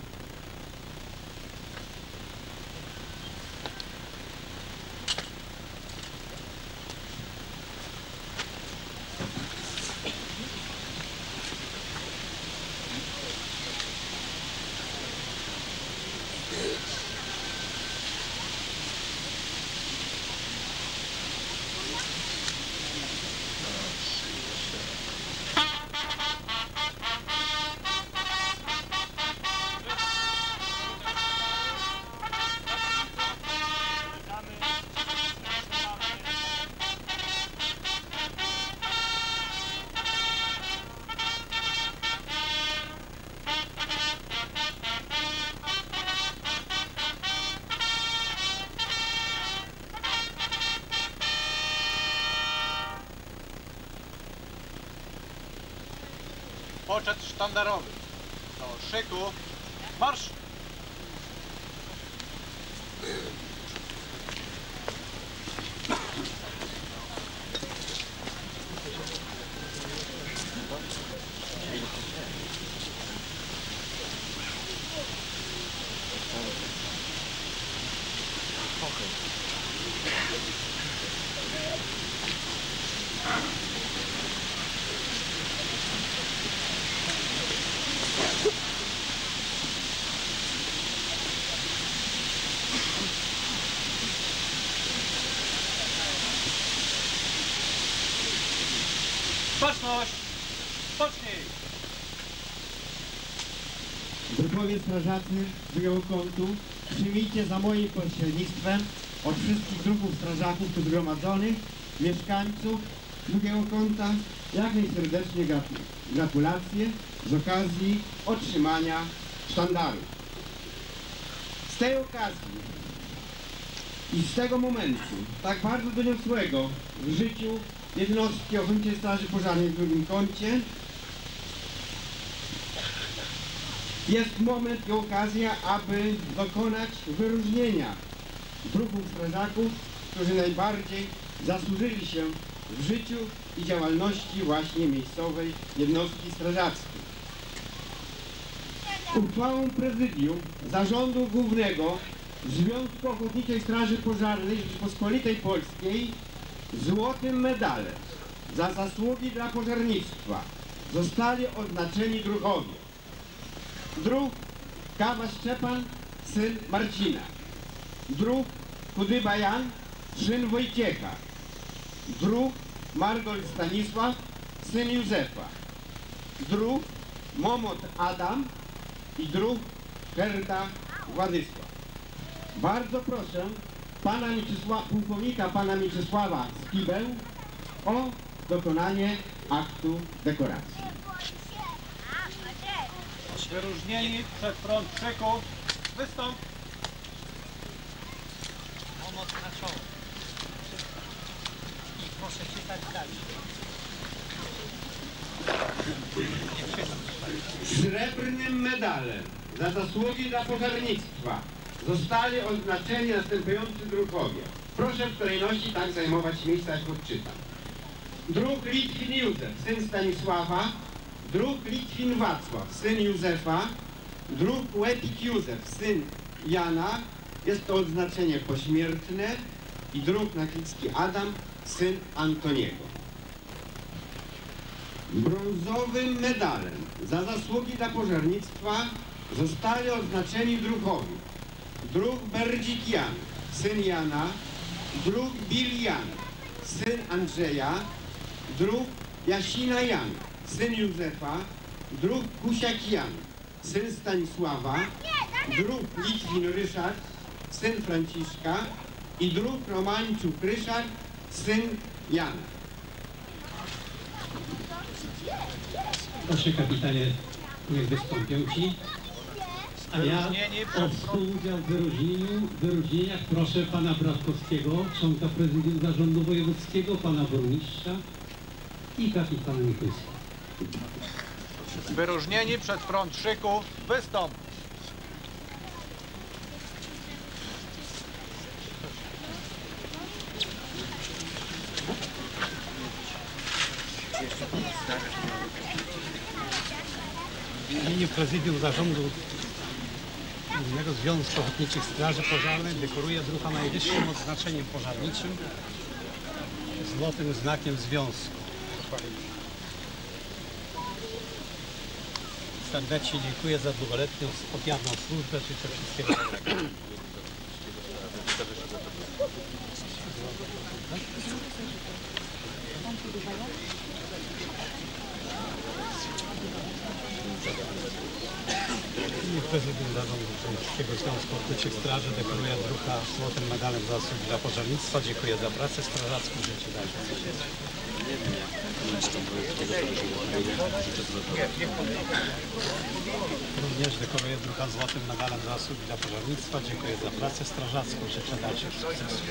Poczet sztandarowy. Do szyku marsz! Baczność! Pocznij! Drugowie strażacy drugiego kątu, przyjmijcie za moim pośrednictwem od wszystkich druhów strażaków tu zgromadzonych, mieszkańców drugiego kąta, jak najserdeczniej gratu- gratulacje z okazji otrzymania sztandaru. Z tej okazji i z tego momentu, tak bardzo doniosłego w życiu jednostki Ochotniczej Straży Pożarnej w drugim kącie, jest moment i okazja, aby dokonać wyróżnienia druhów strażaków, którzy najbardziej zasłużyli się w życiu i działalności właśnie miejscowej jednostki strażackiej. Uchwałą Prezydium Zarządu Głównego Związku Ochotniczej Straży Pożarnej Rzeczypospolitej Polskiej złotym medalem za zasługi dla pożarnictwa zostali odznaczeni druhowie. Druh Kawa Szczepan, syn Marcina. Druh Kudyba Jan, syn Wojciecha. Druh Margol Stanisław, syn Józefa. Druh Momot Adam i druh Herta Władysław. Bardzo proszę pana pułkownika pana Mieczysława Skibę o dokonanie aktu dekoracji. Wyróżnieni przed front krzyku. Wystąp. Pomoc na czoło. I proszę czytać dalej. Srebrnym medalem za zasługi dla pożarnictwa zostali odznaczeni następujący druhowie. Proszę w kolejności tak zajmować miejsca, jak odczytam. Druh Litwin Józef, syn Stanisława. Druh Litwin Wacław, syn Józefa. Druh Łepik Józef, syn Jana. Jest to odznaczenie pośmiertne. I druh Naklicki Adam, syn Antoniego. Brązowym medalem za zasługi dla pożarnictwa zostali odznaczeni druhowie. Druh Berdzik Jan, syn Jana, druh Bil Jan, syn Andrzeja, druh Jasina Jan, syn Józefa, druh Kusiak Jan, syn Stanisława, druh Litwin Ryszard, syn Franciszka i druh Romańczuk Ryszard, syn Jana. Proszę kapitanie, niech wystąpią ci. A ja o współudział w wyróżnieniu, wyróżnieniach proszę pana Bratkowskiego, członka prezydium zarządu wojewódzkiego, pana burmistrza i kapitana Michalskiego. Wyróżnieni przed front szyku. Wystąp. W imieniu prezydium zarządu Głównego Związku Ochotniczych Straży Pożarnych dekoruje druha najwyższym odznaczeniem pożarniczym złotym znakiem związku. Serdecznie dziękuję za długoletnią, odjawną służbę. Życzę wszystkiego dobrego. Zarządu Polskiego Związku Ochotniczych Straży dekoruje drucha złotym medalem za zasługi dla pożarnictwa. Dziękuję za pracę strażacką. Życzę dalszych Również dekoruję drucha złotym medalem za zasługi dla pożarnictwa. Dziękuję za pracę strażacką. Życzę dalszych sukcesów.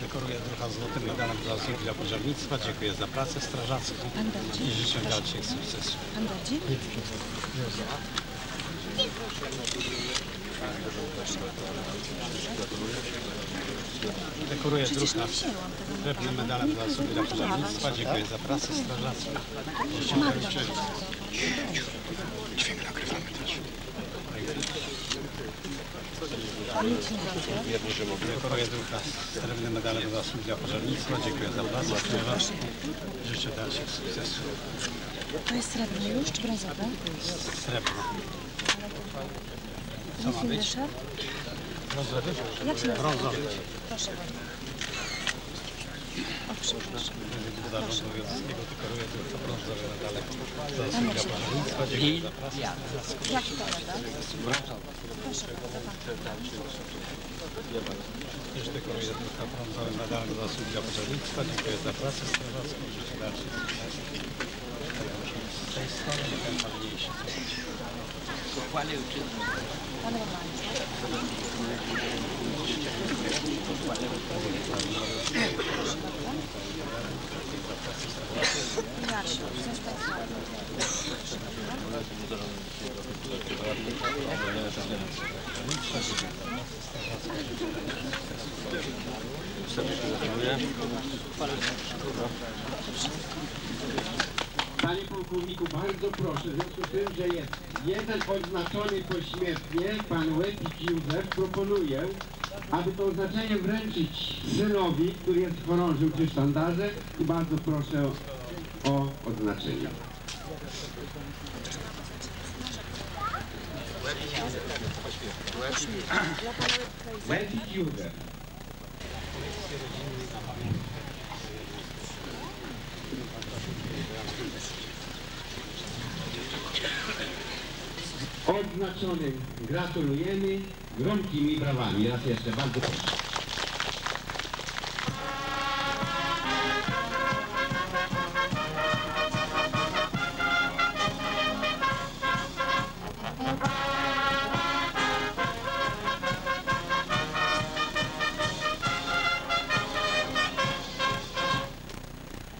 Dekoruję złotym medalem za zasługi dla pożarnictwa. Dziękuję za pracę strażacką i życzę dalszych sukcesów. Dekoruję drucha srebrnym medalem dla pożarnictwa. Dziękuję za pracę strażacką. Dźwięk nagrywamy też. Dekoruję drucha srebrnym medalem za zasługi dla pożarnictwa. Dziękuję za pracę strażacką. Życzę dalszych sukcesów. To jest srebrny już, czy brązowy? Srebrny. Co ma być? Brązowy? Jak się? Brązowy. Proszę bardzo. O, przepraszam. Wojewódzkiego dekoruje tylko brązowe medale za zasługi dla pożarnictwa. Dziękuję za pracę to? Proszę bardzo, dekoruję brązowy medal za pożarnictwa. Dziękuję za pracę strażacką. Życzę dalszych sukcesów. Z tej strony Coś Państwa. Panie pułkowniku, bardzo proszę, w związku z tym, że jest jeden odznaczony pośmiertnie, pan Łepik Józef, proponuję, aby to oznaczenie wręczyć synowi, który jest chorążym przy sztandarze i bardzo proszę o odznaczenie. Łepik Józef. Odznaczonym gratulujemy gromkimi brawami. Raz jeszcze bardzo proszę.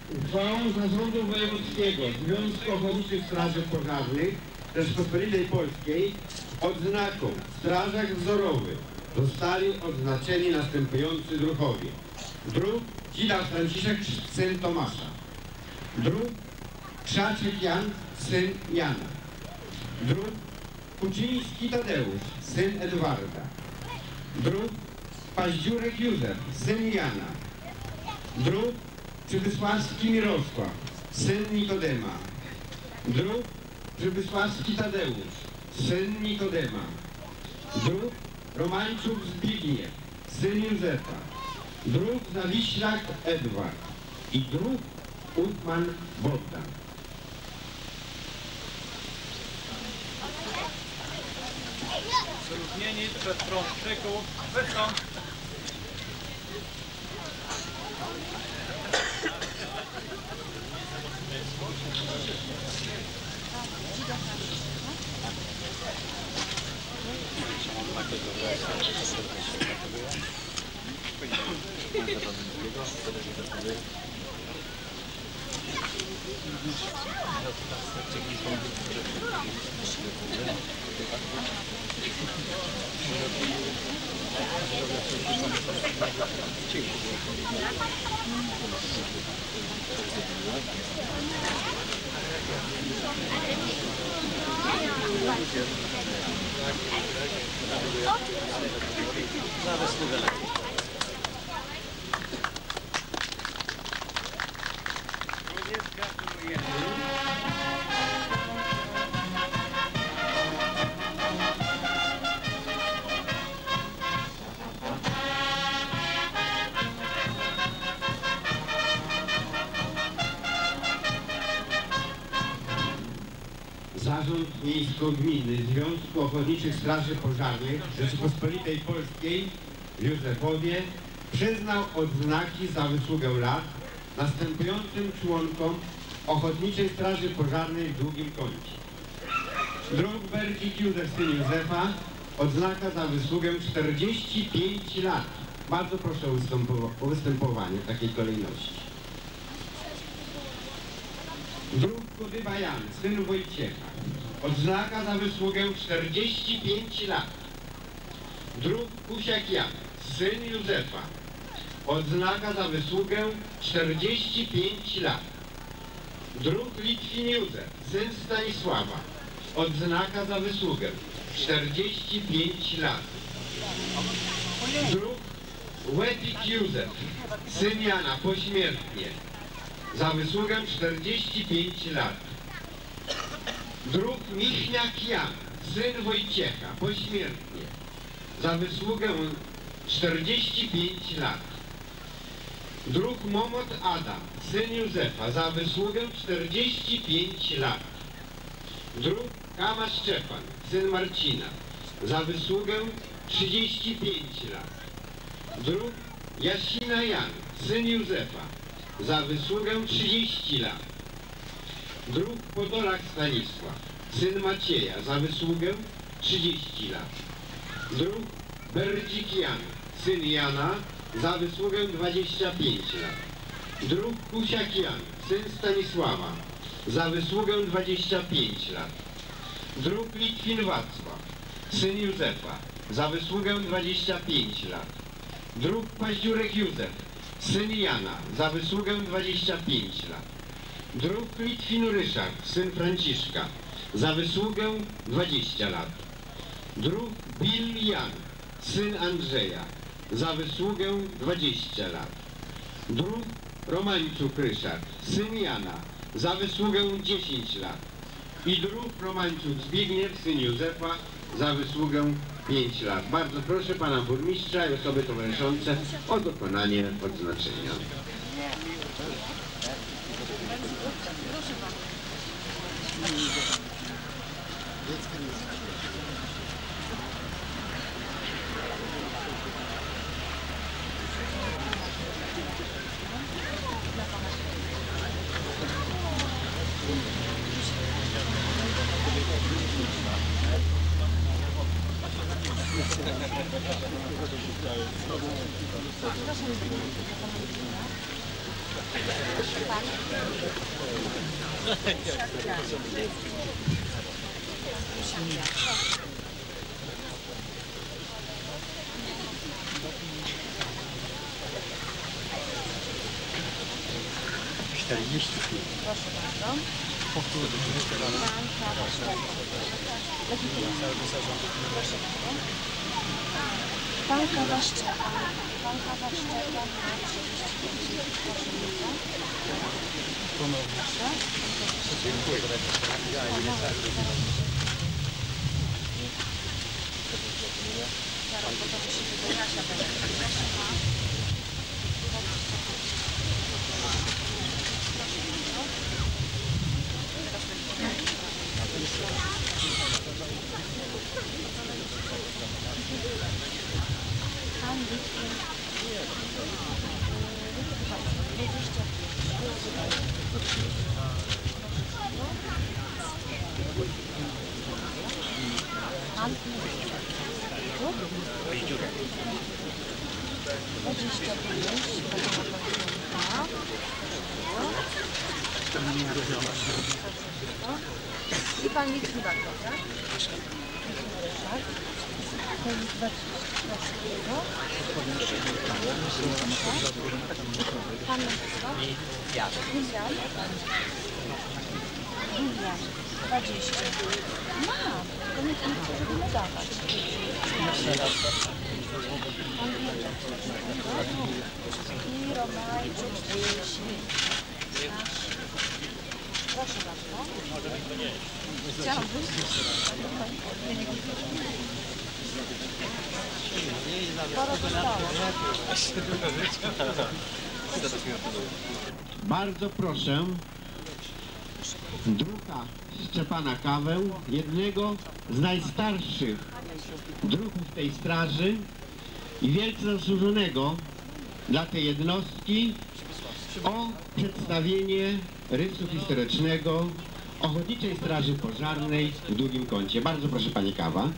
Uchwałą Zarządu Wojewódzkiego Związku Ochotniczych Straży Pożarnych Rzeczpospolitej Polskiej odznaką Strażak Wzorowy zostali odznaczeni następujący druhowie. Druk Dzida Franciszek, syn Tomasza. Druk Krzaczek Jan, syn Jana. Druk Kuczyński Tadeusz, syn Edwarda. Druk Paździurek Józef, syn Jana. Druk Przybysławski Mirosław, syn Nikodema. Druk Przybysławski Tadeusz, syn Nikodema. Druk Romańczuk Zbigniew, syn Józefa. Druk Zawiślak Edward. I druk Utman Bogdan. Wyróżnieni przed front szyku. Za wysługę Zarząd Miejsko-Gminy Związku Ochotniczych Straży Pożarnych Rzeczypospolitej Polskiej Józefowie przyznał odznaki za wysługę lat następującym członkom Ochotniczej Straży Pożarnej w Długim Kącie. Druk Bercik Józef, syn Józefa, odznaka za wysługę 45 lat Bardzo proszę o występowanie w takiej kolejności. Druk Kodyba Jan, syn Wojciecha. Odznaka za wysługę 45 lat. Druk Kusiak Jan, syn Józefa. Odznaka za wysługę 45 lat. Druk Litwin Józef, syn Stanisława. Odznaka za wysługę 45 lat. Druk Łetik Józef, syn Jana, pośmiertnie. Za wysługę 45 lat. Druk Michniak Jan, syn Wojciecha, pośmiertnie. Za wysługę 45 lat. Druk Momot Adam, syn Józefa, za wysługę 45 lat. Druk Kama Szczepan, syn Marcina, za wysługę 35 lat. Druk Jasina Jan, syn Józefa, za wysługę 30 lat. Druk Podolak Stanisław, syn Macieja, za wysługę 30 lat. Druk Berdzik Jan, syn Jana, za wysługę 25 lat. Druk Kusiak Jan, syn Stanisława, za wysługę 25 lat. Druk Litwin Wacław, syn Józefa, za wysługę 25 lat. Druk Paździurek Józef, syn Jana, za wysługę 25 lat. Druk Litwin Ryszard, syn Franciszka, za wysługę 20 lat. Druk Bill Jan, syn Andrzeja, za wysługę 20 lat. Druk Romańczuk Ryszard, syn Jana, za wysługę 10 lat. I druk Romańczuk Zbigniew, syn Józefa, za wysługę 5 lat. Bardzo proszę pana burmistrza i osoby towarzyszące o dokonanie odznaczenia. Proszę Bardzo proszę druka Szczepana Kawę, jednego z najstarszych druhów tej straży i wielce zasłużonego dla tej jednostki o przedstawienie rysu historycznego Ochotniczej Straży Pożarnej w Długim Kącie. Bardzo proszę Pani Kawa.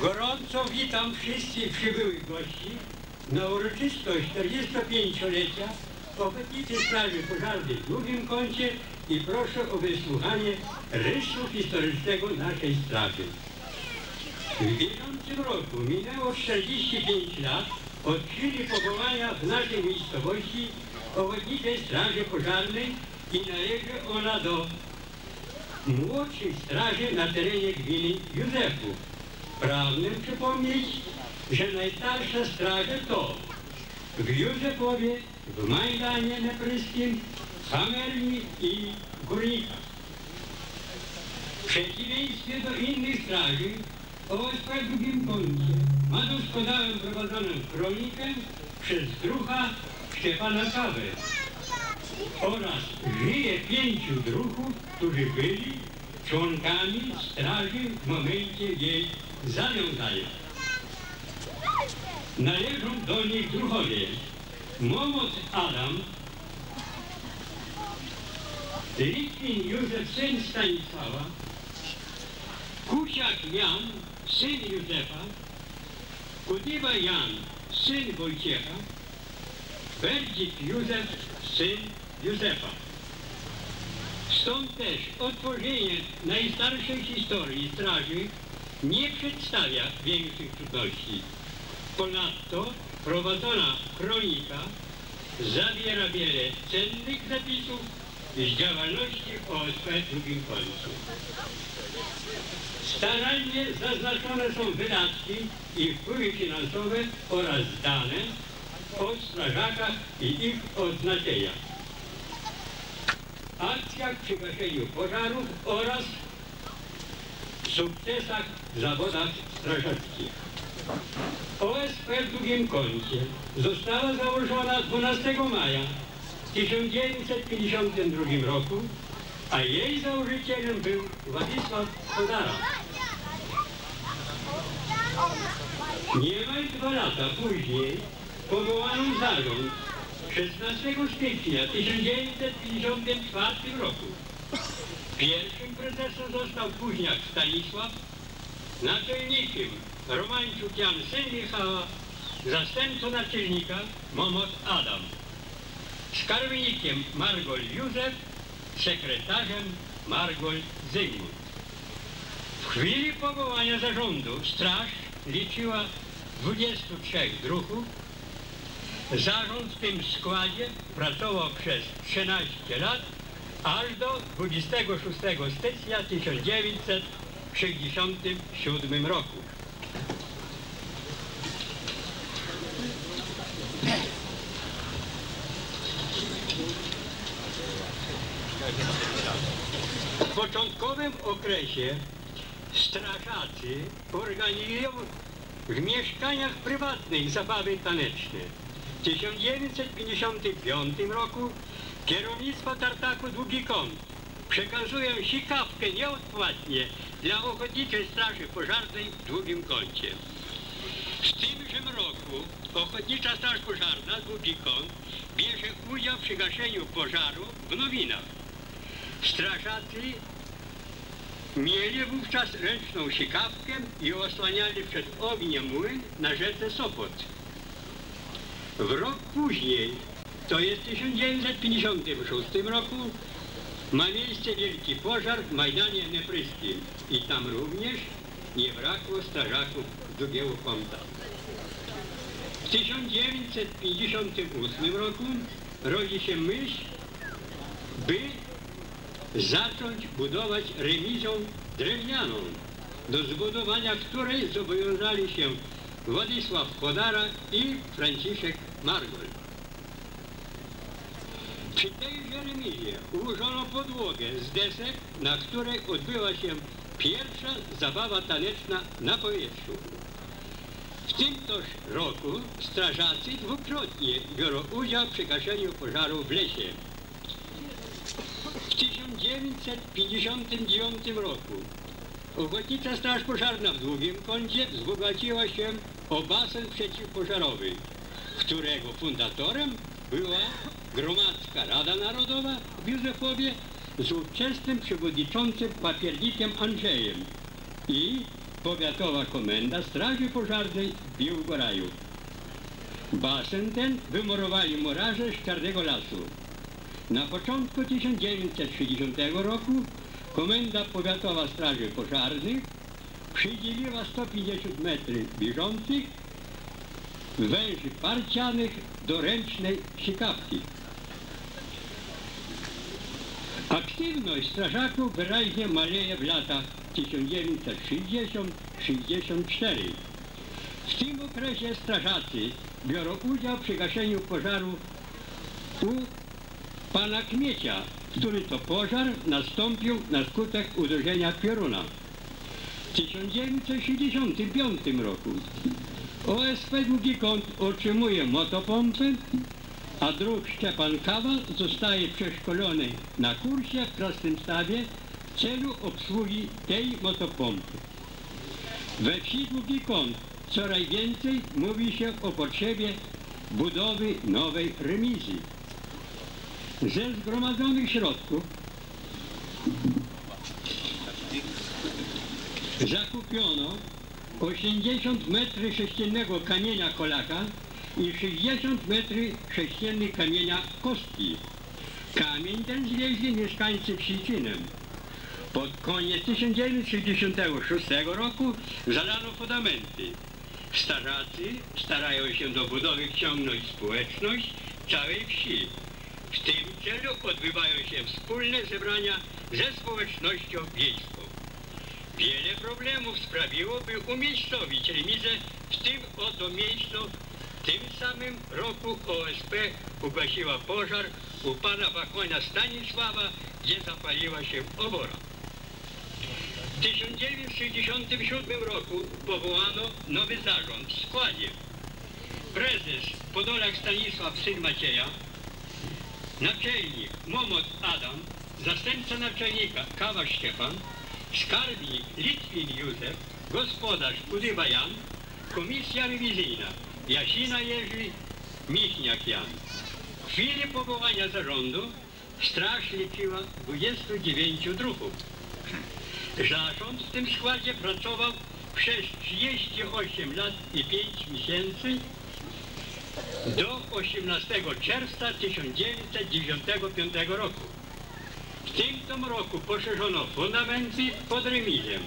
Gorąco witam wszystkich przybyłych gości na uroczystość 45-lecia Ochotniczej Straży Pożarnej w Długim Kącie i proszę o wysłuchanie rysu historycznego naszej straży. W bieżącym roku minęło 45 lat od chwili powołania w naszej miejscowości Ochotniczej Straży Pożarnej i należy ona do młodszej straży na terenie gminy Józefów. Pragnę przypomnieć, że najstarsza straże to w Józefowie, w Majdanie Nepryskim, Hamerni i Górnikach. W przeciwieństwie do innych straży, OSP w drugim kącie ma doskonale prowadzoną kronikę przez drucha Szczepana Kawę oraz żyje pięciu druhów, którzy byli członkami straży w momencie jej zawiązania. Należą do nich druhowie Momot Adam, Litwin Józef, syn Stanisława, Kusiak Jan, syn Józefa, Kudywa Jan, syn Wojciecha, Berdzik Józef, syn Józefa. Stąd też otworzenie najstarszej historii straży nie przedstawia większych trudności. Ponadto prowadzona kronika zawiera wiele cennych zapisów z działalności OSP w drugim końcu. Starannie zaznaczone są wydatki i wpływy finansowe oraz dane o strażakach i ich odznaczeniach, akcjach przy gaszeniu pożarów oraz sukcesach w zawodach strażackich. OSP w drugim kącie została założona 12 maja 1952 roku, a jej założycielem był Władysław Chodara. Niemal dwa lata później powołano zarząd 16 stycznia 1954 roku. Pierwszym prezesem został późniak Stanisław, naczelnikiem Romańczuk Jan syn Michała, zastępcą naczelnika Momot Adam, skarbnikiem Margol Józef, sekretarzem Margol Zygmunt. W chwili powołania zarządu straż liczyła 23 druhów. Zarząd w tym składzie pracował przez 13 lat, aż do 26 stycznia 1967 roku. W początkowym okresie strażacy organizują w mieszkaniach prywatnych zabawy taneczne. W 1955 roku kierownictwo Tartaku Długi Kąt przekazują sikawkę nieodpłatnie dla Ochotniczej Straży Pożarnej w Długim Kącie. W tymże roku Ochotnicza Straż Pożarna Długi Kąt bierze udział przy gaszeniu pożaru w Nowinach. Strażacy mieli wówczas ręczną sikawkę i osłaniali przed ogniem młyn na rzece Sopot. W rok później, to jest w 1956 roku, ma miejsce wielki pożar w Majdanie Nepryskim i tam również nie brakło strażaków drugiego kąta. W 1958 roku rodzi się myśl, by zacząć budować remizę drewnianą, do zbudowania której zobowiązali się Władysław Chodara i Franciszek Margol. Przy tejże remizie ułożono podłogę z desek, na której odbyła się pierwsza zabawa taneczna na powietrzu. W tym też roku strażacy dwukrotnie biorą udział w gaszeniu pożaru w lesie. W 1959 roku Ochotnicza Straż Pożarna w Długim Kącie wzbogaciła się o basen przeciwpożarowy, którego fundatorem była Gromadzka Rada Narodowa w Józefowie z ówczesnym przewodniczącym papiernikiem Andrzejem i Powiatowa Komenda Straży Pożarnej w Biłgoraju. Basen ten wymurowali murarze z Czarnego Lasu. Na początku 1960 roku Komenda Powiatowa Straży Pożarnych przydzieliła 150 metrów bieżących węży parcianych do ręcznej sikawki. Aktywność strażaków wyraźnie maleje w latach 1960-64. W tym okresie strażacy biorą udział w gaszeniu pożaru u pana Kmiecia, który to pożar nastąpił na skutek uderzenia pioruna. W 1965 roku OSP Długi Kąt otrzymuje motopompę, a druk Szczepan Kawal zostaje przeszkolony na kursie w prostym stawie w celu obsługi tej motopompy. We wsi Długi Kąt coraz więcej mówi się o potrzebie budowy nowej remizy. Ze zgromadzonych środków zakupiono 80 metrów sześciennego kamienia kolaka i 60 metrów sześciennych kamienia kostki. Kamień ten zwieźli mieszkańcy Psicinem. Pod koniec 1966 roku zalano fundamenty. Strażacy starają się do budowy wciągnąć społeczność całej wsi. W tym celu odbywają się wspólne zebrania ze społecznością wiejską. Wiele problemów sprawiło, by umiejscowić remizę w tym oto miejscu. W tym samym roku OSP ugasiła pożar u pana Wakonia Stanisława, gdzie zapaliła się obora. W 1967 roku powołano nowy zarząd w składzie. Prezes Podolak Stanisław, syn Macieja, naczelnik Momot Adam, zastępca naczelnika Kawa Szczepan, skarbnik Litwin Józef, gospodarz Kudyba Jan, komisja rewizyjna Jasina Jerzy, Michniak Jan. W chwili powołania zarządu straż liczyła 29 druhów. Zarząd w tym składzie pracował przez 38 lat i 5 miesięcy do 18 czerwca 1995 roku. W tym roku poszerzono fundamenty pod remizem.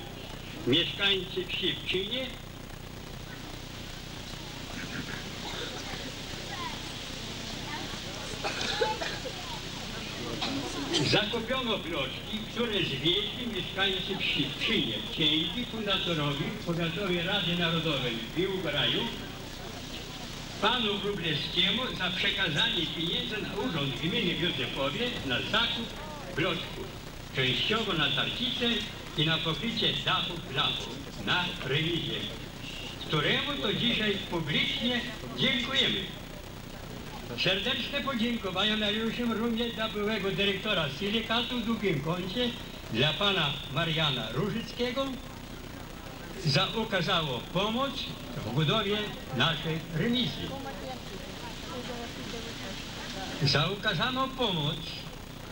Mieszkańcy wsi w Czynie zakupiono bloczki, które zwieźli mieszkańcy wsi Czynie dzięki fundatorowi Powiatowej Rady Narodowej w Biłgoraju panu Wróblewskiemu za przekazanie pieniędzy na urząd gminy w Józefowie na zakup bloczków, częściowo na tarcicę i na pokrycie dachów blachów na rewizję, któremu to dzisiaj publicznie dziękujemy. Serdeczne podziękowania należą również dla byłego dyrektora syndykatu w Długim Kącie, dla pana Mariana Różyckiego za okazałą pomoc w budowie naszej remisji. Za ukazaną pomoc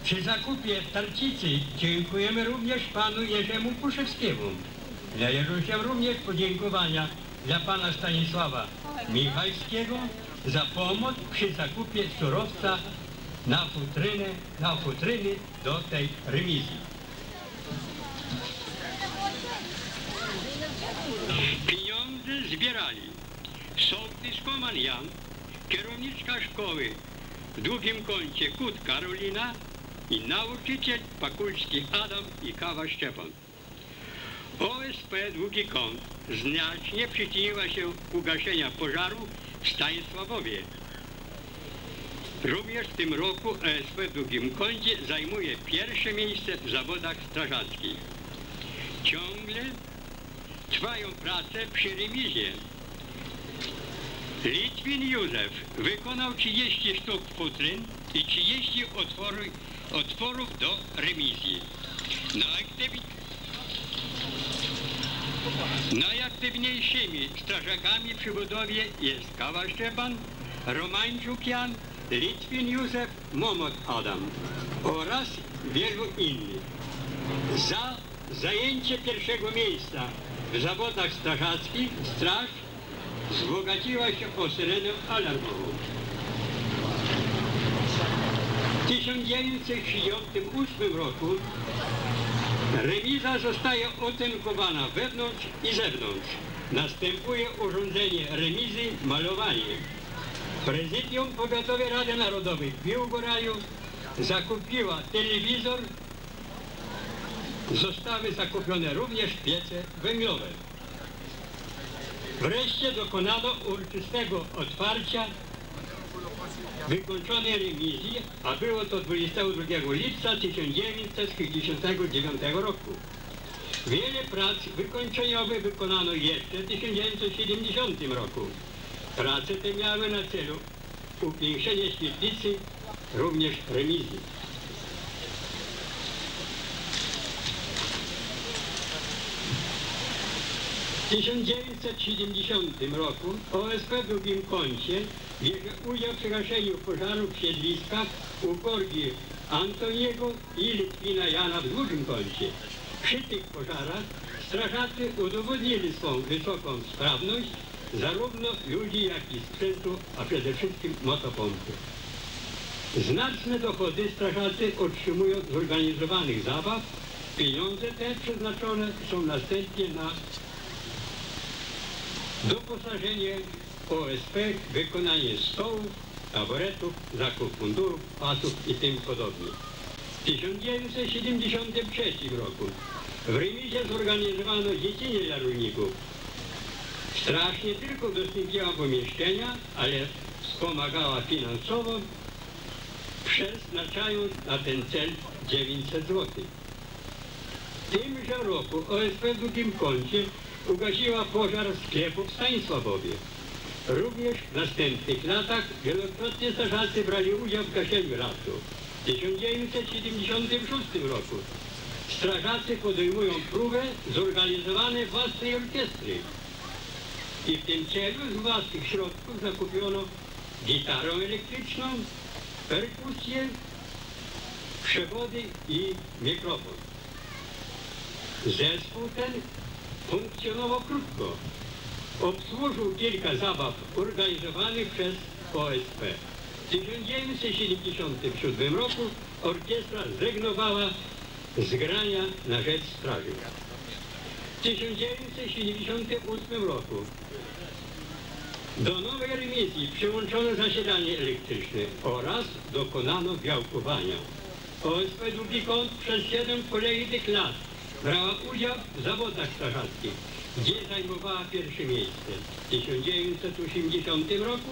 przy zakupie tarcicy dziękujemy również panu Jerzemu Puszewskiemu. Należą się również podziękowania dla pana Stanisława Michalskiego za pomoc przy zakupie surowca na futrynę, na futryny do tej remisji. Pieniądze zbierali sołtys Koman Jan, kierowniczka szkoły w długim kącie Kut Karolina i nauczyciel Pakulski Adam i Kawa Szczepan. OSP Długi Kąt znacznie przyczyniła się ugaszenia pożaru Stanisławowie. Również w tym roku OSP w Długim Kącie zajmuje pierwsze miejsce w zawodach strażackich. Ciągle trwają prace przy remizie. Litwin Józef wykonał 30 sztuk futryn i 30 otwory, otworów do remizji. Najaktywi... Najaktywniejszymi strażakami przy budowie jest Kawa Szczepan, Romańczuk Jan, Litwin Józef, Momot Adam oraz wielu innych. Za zajęcie pierwszego miejsca w zawodach strażackich straż wzbogaciła się o syrenę alarmową. W 1938 roku remiza zostaje otynkowana wewnątrz i zewnątrz. Następuje urządzenie remizy, malowanie. Prezydium Powiatowej Rady Narodowej w Białgoraju zakupiła telewizor. Zostały zakupione również piece węglowe. Wreszcie dokonano uroczystego otwarcia wykończonej remizy, a było to 22 lipca 1969 roku. Wiele prac wykończeniowych wykonano jeszcze w 1970 roku. Prace te miały na celu upiększenie świetlicy, również remizy. W 1970 roku OSP w drugim kącie udział w gaszeniu pożarów w siedliskach u Korgi Antoniego i Litwina Jana w drugim kącie. Przy tych pożarach strażacy udowodnili swą wysoką sprawność zarówno ludzi, jak i sprzętu, a przede wszystkim motopompy. Znaczne dochody strażacy otrzymują z zorganizowanych zabaw. Pieniądze te przeznaczone są następnie na doposażenie OSP, wykonanie stołów, taboretów, zakup mundurów, pasów i tym podobnie. W 1973 roku w remizie zorganizowano dziecinie dla rolników. Straż nie tylko udostępniała pomieszczenia, ale wspomagała finansowo, przeznaczając na ten cel 900 zł. W tymże roku OSP w drugim kącie ugasiła pożar sklepów w Stanisławowie. Również w następnych latach wielokrotnie strażacy brali udział w gaszeniu lasu. W 1976 roku strażacy podejmują próbę zorganizowanej własnej orkiestry. I w tym celu z własnych środków zakupiono gitarę elektryczną, perkusję, przewody i mikrofon. Zespół ten funkcjonował krótko. Obsłużył kilka zabaw organizowanych przez OSP. W 1977 roku orkiestra zrezygnowała z grania na rzecz straży. W 1978 roku do nowej remisji przyłączono zasiedanie elektryczne oraz dokonano białkowania. OSP Długi Kąt przez 7 kolejnych lat brała udział w zawodach strażackich, gdzie zajmowała pierwsze miejsce. W 1980 roku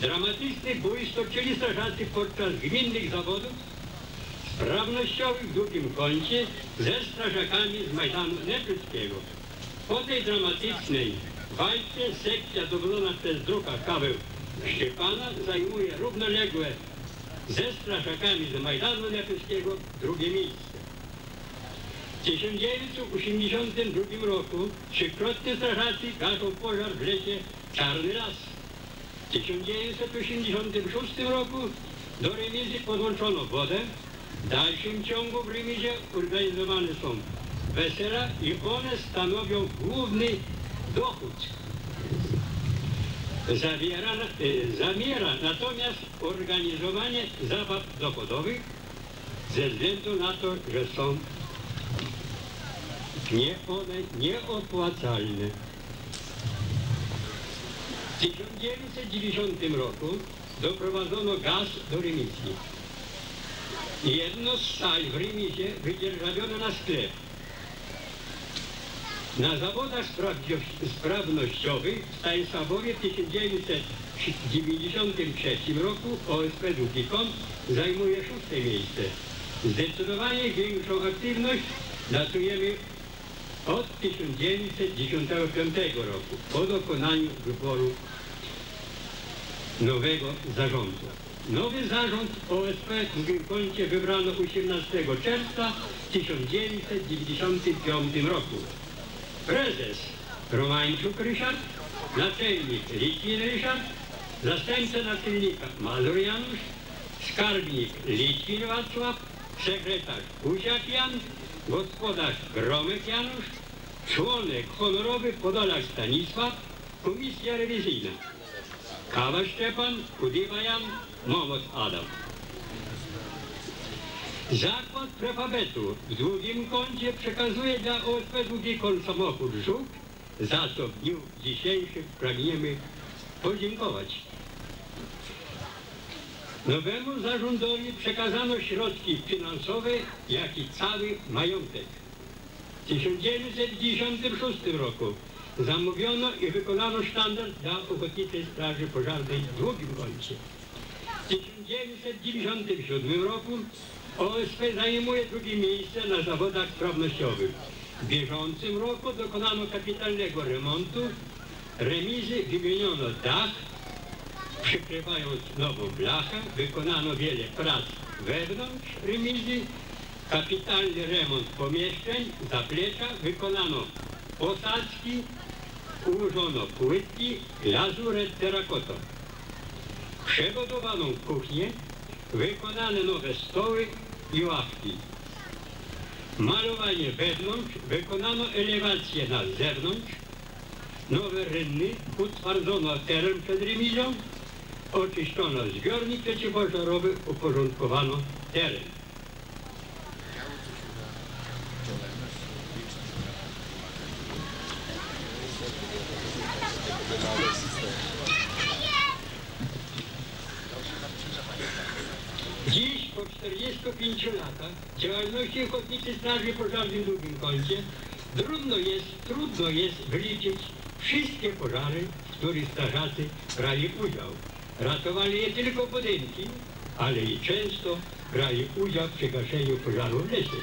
dramatyczny bój stoczyli strażacy podczas gminnych zawodów sprawnościowych w drugim kącie ze strażakami z Majdanu Nepryckiego. Po tej dramatycznej walce sekcja dowodzona przez druka Kaweł Szczepana zajmuje równoległe ze strażakami z Majdanu Nepryckiego drugie miejsce. W 1982 roku trzykrotnie strażacy gaszą pożar w lesie Czarny Las. W 1986 roku do remizy podłączono wodę. W dalszym ciągu w remizie organizowane są wesela i one stanowią główny dochód. Zawiera, y, zamiera natomiast organizowanie zabaw dochodowych ze względu na to, że są nie one nieopłacalne. W 1990 roku doprowadzono gaz do remisji. Jedno z sal w remizie wydzierżawiono na sklep. Na zawodach sprawnościowych w Stanisławowie w 1993 roku OSP Długi Kąt zajmuje szóste miejsce. Zdecydowanie większą aktywność notujemy od 1995 roku, po dokonaniu wyboru nowego zarządu. Nowy zarząd OSP w drugim kącie wybrano 18 czerwca 1995 roku. Prezes Romańczuk Ryszard, naczelnik Litwin Ryszard, zastępca naczelnika Mazur Janusz, skarbnik Litwin Wacław, sekretarz Kusiak Jan, gospodarz Gromek Janusz, członek honorowy Podolak Stanisław, komisja rewizyjna. Kawa Szczepan, Kudywa Jan, Momot Adam. Zakład prefabetu w długim kącie przekazuje dla OSP Długi Kąt samochód Żuk, za co w dniu dzisiejszym pragniemy podziękować. Nowemu zarządowi przekazano środki finansowe, jak i cały majątek. W 1996 roku zamówiono i wykonano sztandar dla Ochotniczej Straży Pożarnej w długim kącie. W 1997 roku OSP zajmuje drugie miejsce na zawodach sprawnościowych. W bieżącym roku dokonano kapitalnego remontu, remizy wymieniono dach, przykrywając nową blachę, wykonano wiele prac wewnątrz remizy, kapitalny remont pomieszczeń, zaplecza, wykonano posadzki, ułożono płytki, lazurę terrakotą. Przebudowano kuchnię, wykonane nowe stoły i ławki. Malowanie wewnątrz, wykonano elewację na zewnątrz, nowe rynny, utwardzono teren przed remizą, oczyszczono zbiornik przeciwpożarowy, uporządkowano teren. Dziś po 45 latach działalności Ochotniczej Straży Pożarnej w Długim Kącie trudno jest, trudno jest wyliczyć wszystkie pożary, w których strażacy brali udział. Ratowali je tylko budynki, ale i często brali udział w przegaszeniu pożaru w lesie.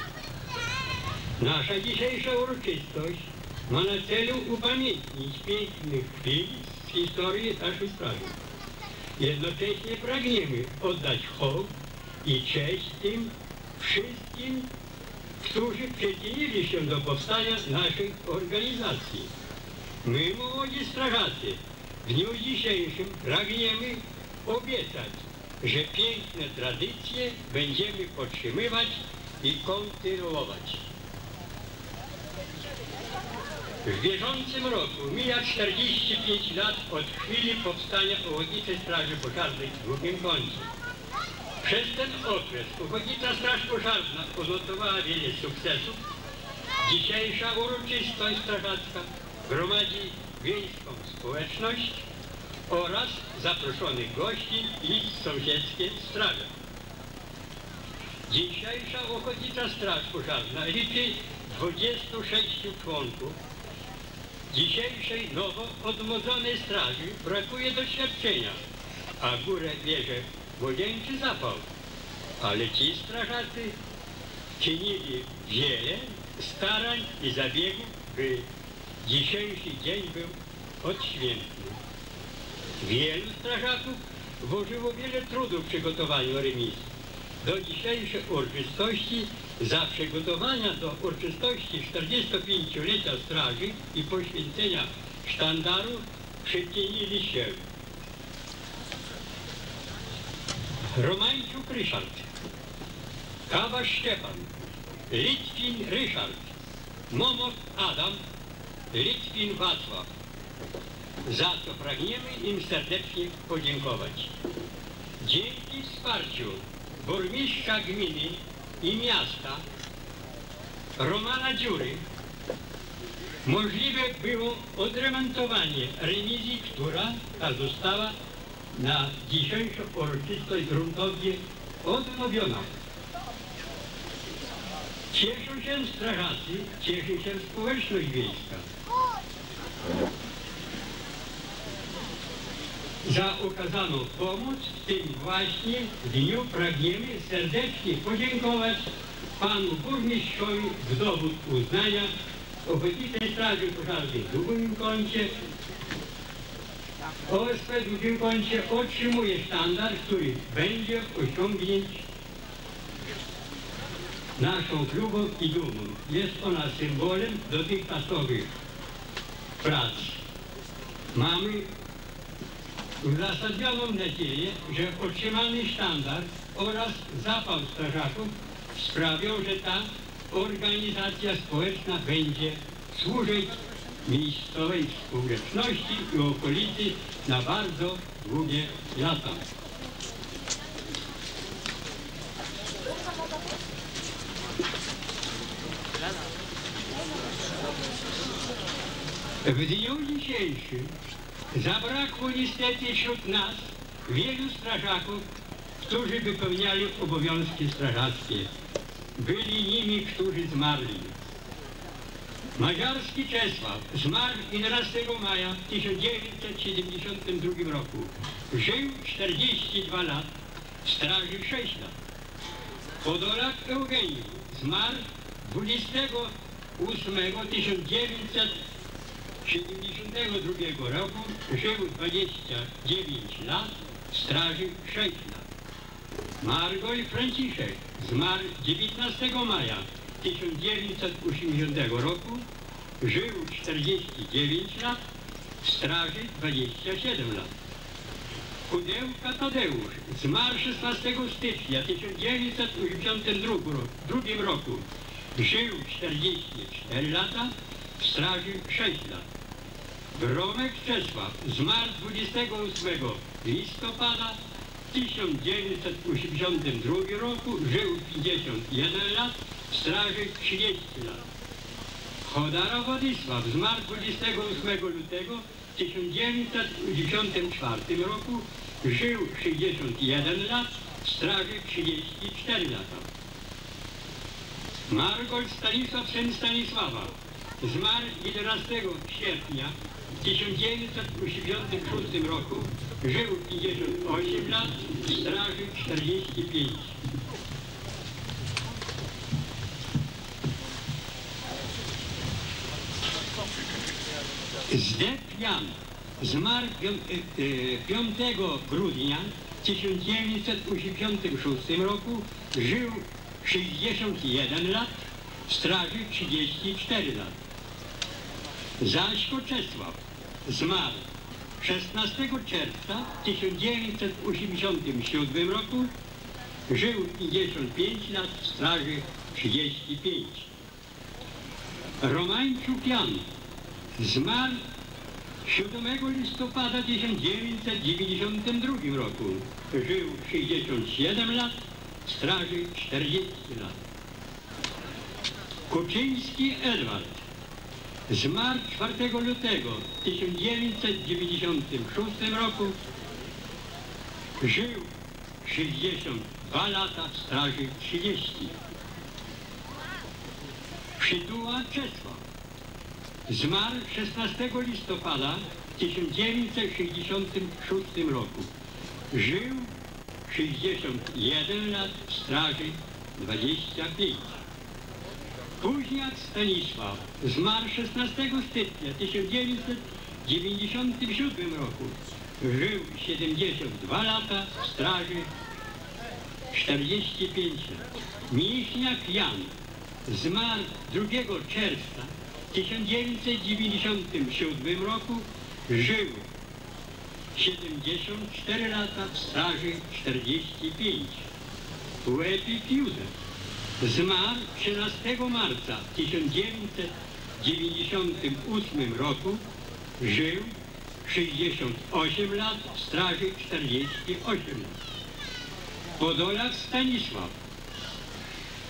Nasza dzisiejsza uroczystość ma na celu upamiętnić pięknych chwil z historii naszej straży. Jednocześnie pragniemy oddać hołd i cześć tym wszystkim, którzy przyczynili się do powstania naszej organizacji. My, młodzi strażacy, w dniu dzisiejszym pragniemy obiecać, że piękne tradycje będziemy podtrzymywać i kontynuować. W bieżącym roku mija 45 lat od chwili powstania Ochotniczej Straży Pożarnej w Długim Kącie. Przez ten okres Ochotnicza Straż Pożarna odnotowała wiele sukcesów. Dzisiejsza uroczystość strażacka gromadzi wiejską społeczność oraz zaproszonych gości i sąsiedzkie straże. Dzisiejsza Ochotnicza Straż Pożarna liczy 26 członków. Dzisiejszej nowo odmłodzonej straży brakuje doświadczenia, a górę bierze młodzieńczy zapał. Ale ci strażacy czynili wiele starań i zabiegów, by dzisiejszy dzień był odświętny. Wielu strażaków włożyło wiele trudu w przygotowaniu remizy. Do dzisiejszej uroczystości za przygotowania do uroczystości 45-lecia straży i poświęcenia sztandaru przyczynili się Romańczuk Ryszard, Kawa Szczepan, Litwin Ryszard, Momot Adam, Litwin Wacław. Za co pragniemy im serdecznie podziękować. Dzięki wsparciu burmistrza gminy i miasta Romana Dziury możliwe było odremontowanie remizji, która ta została na dzisiejszą uroczystość gruntownie odnowiona. Cieszą się strażacy, cieszy się społeczność wiejska. Za okazaną pomoc w tym właśnie dniu pragniemy serdecznie podziękować panu burmistrzowi w dowód uznania Ochotniczej Straży Pożarnej w Długim Kącie. OSP w Długim Kącie otrzymuje sztandar, który będzie osiągnięć naszą klubą i dumą. Jest ona symbolem dotychczasowych prac. Mamy uzasadnioną nadzieję, że otrzymany sztandar oraz zapał strażaków sprawią, że ta organizacja społeczna będzie służyć miejscowej społeczności i okolicy na bardzo długie lata. W dniu dzisiejszym zabrakło niestety wśród nas wielu strażaków, którzy wypełniali obowiązki strażackie. Byli nimi, którzy zmarli. Maziarski Czesław zmarł 11 maja 1972 roku. Żył 42 lat, straży 6 lat. Podolak Eugeniusz zmarł 28 1972 roku, żył 29 lat, straży 6 lat. Margoj Franciszek zmarł 19 maja 1980 roku, żył 49 lat, straży 27 lat. Kudełka Tadeusz zmarł 16 stycznia 1982 roku, żył 44 lata, straży 6 lat. Gromek Czesław zmarł 28 listopada 1982 roku, żył 51 lat, straży 30 lat. Chodara Władysław zmarł 28 lutego 1994 roku, żył 61 lat, straży 34 lata. Margold Stanisław syn Stanisława zmarł 11 sierpnia 1986 roku, żył 58 lat, straży 45. Zdek Jan zmarł pią- y, y, 5 grudnia 1986 roku, żył 61 lat, straży 34 lat. Zaśko Czesław zmarł 16 czerwca 1987 roku, żył 55 lat, straży 35. Romańczuk Jan zmarł 7 listopada 1992 roku, żył 67 lat, straży 40 lat. Kuczyński Edward Zmarł 4 lutego 1996 roku. Żył 62 lata, straży 30. Przytuła Czesław. Zmarł 16 listopada 1966 roku. Żył 61 lat, straży 25. Późniak Stanisław zmarł 16 stycznia 1997 roku. Żył 72 lata, straży 45 lat. Mięśniak Jan zmarł 2 czerwca 1997 roku. Żył 74 lata, straży 45. Łepik Józef Zmarł 13 marca 1998 roku. Żył 68 lat, straży 48 lat. Podolak Stanisław.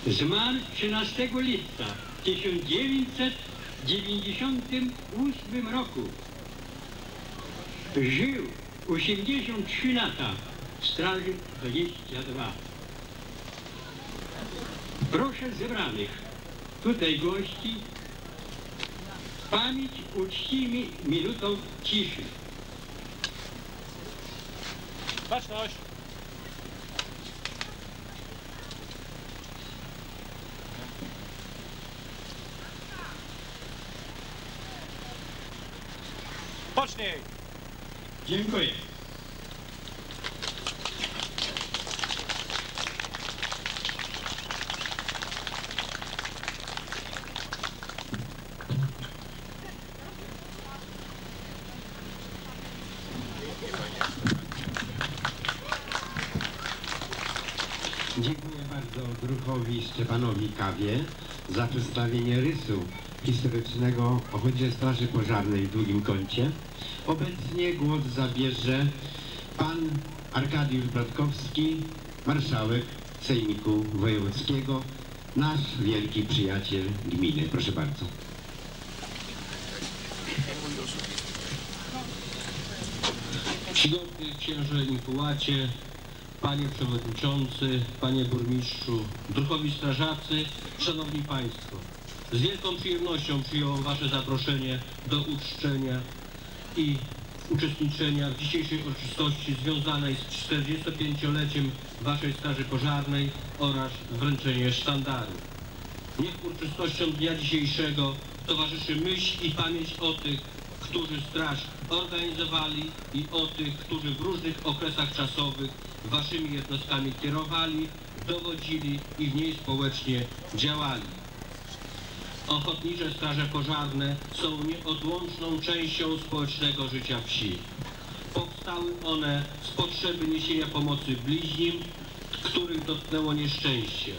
Zmarł 13 lipca 1998 roku. Żył 83 lata, straży 22. Proszę zebranych tutaj gości pamięć uczcimy minutą ciszy. Baczność! Pocznij! Dziękuję. Dziękuję bardzo druhowi Stefanowi Kawie za przedstawienie rysu historycznego Ochotniczej Straży Pożarnej w Długim Kącie. Obecnie głos zabierze pan Arkadiusz Bratkowski, marszałek Sejmiku Wojewódzkiego, nasz wielki przyjaciel gminy. Proszę bardzo. Czcigodny księże Nipułacie, panie przewodniczący, panie burmistrzu, druhowi strażacy, szanowni państwo. Z wielką przyjemnością przyjąłem wasze zaproszenie do uczczenia i uczestniczenia w dzisiejszej uroczystości związanej z 45-leciem waszej straży pożarnej oraz wręczenie sztandaru. Niech uroczystościom dnia dzisiejszego towarzyszy myśl i pamięć o tych, którzy straż organizowali i o tych, którzy w różnych okresach czasowych waszymi jednostkami kierowali, dowodzili i w niej społecznie działali. Ochotnicze straże pożarne są nieodłączną częścią społecznego życia wsi. Powstały one z potrzeby niesienia pomocy bliźnim, których dotknęło nieszczęście.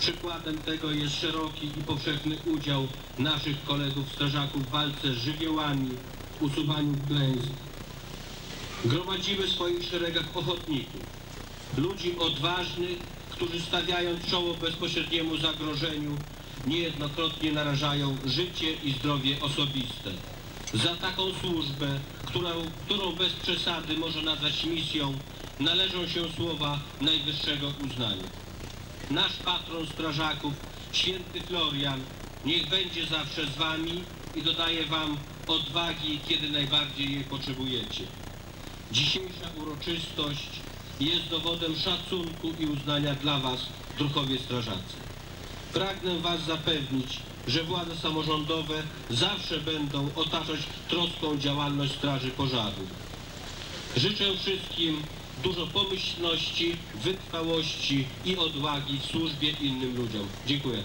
Przykładem tego jest szeroki i powszechny udział naszych kolegów strażaków w walce z żywiołami, usuwaniu klęsk. Gromadzimy w swoich szeregach ochotników, ludzi odważnych, którzy stawiając czoło bezpośredniemu zagrożeniu, niejednokrotnie narażają życie i zdrowie osobiste. Za taką służbę, którą, którą bez przesady można nazwać misją, należą się słowa najwyższego uznania. Nasz patron strażaków, święty Florian, niech będzie zawsze z wami i dodaje wam odwagi, kiedy najbardziej jej potrzebujecie. Dzisiejsza uroczystość jest dowodem szacunku i uznania dla was, druhowie strażacy. Pragnę was zapewnić, że władze samorządowe zawsze będą otaczać troską działalność Straży Pożarnej. Życzę wszystkim dużo pomyślności, wytrwałości i odwagi w służbie innym ludziom. Dziękuję.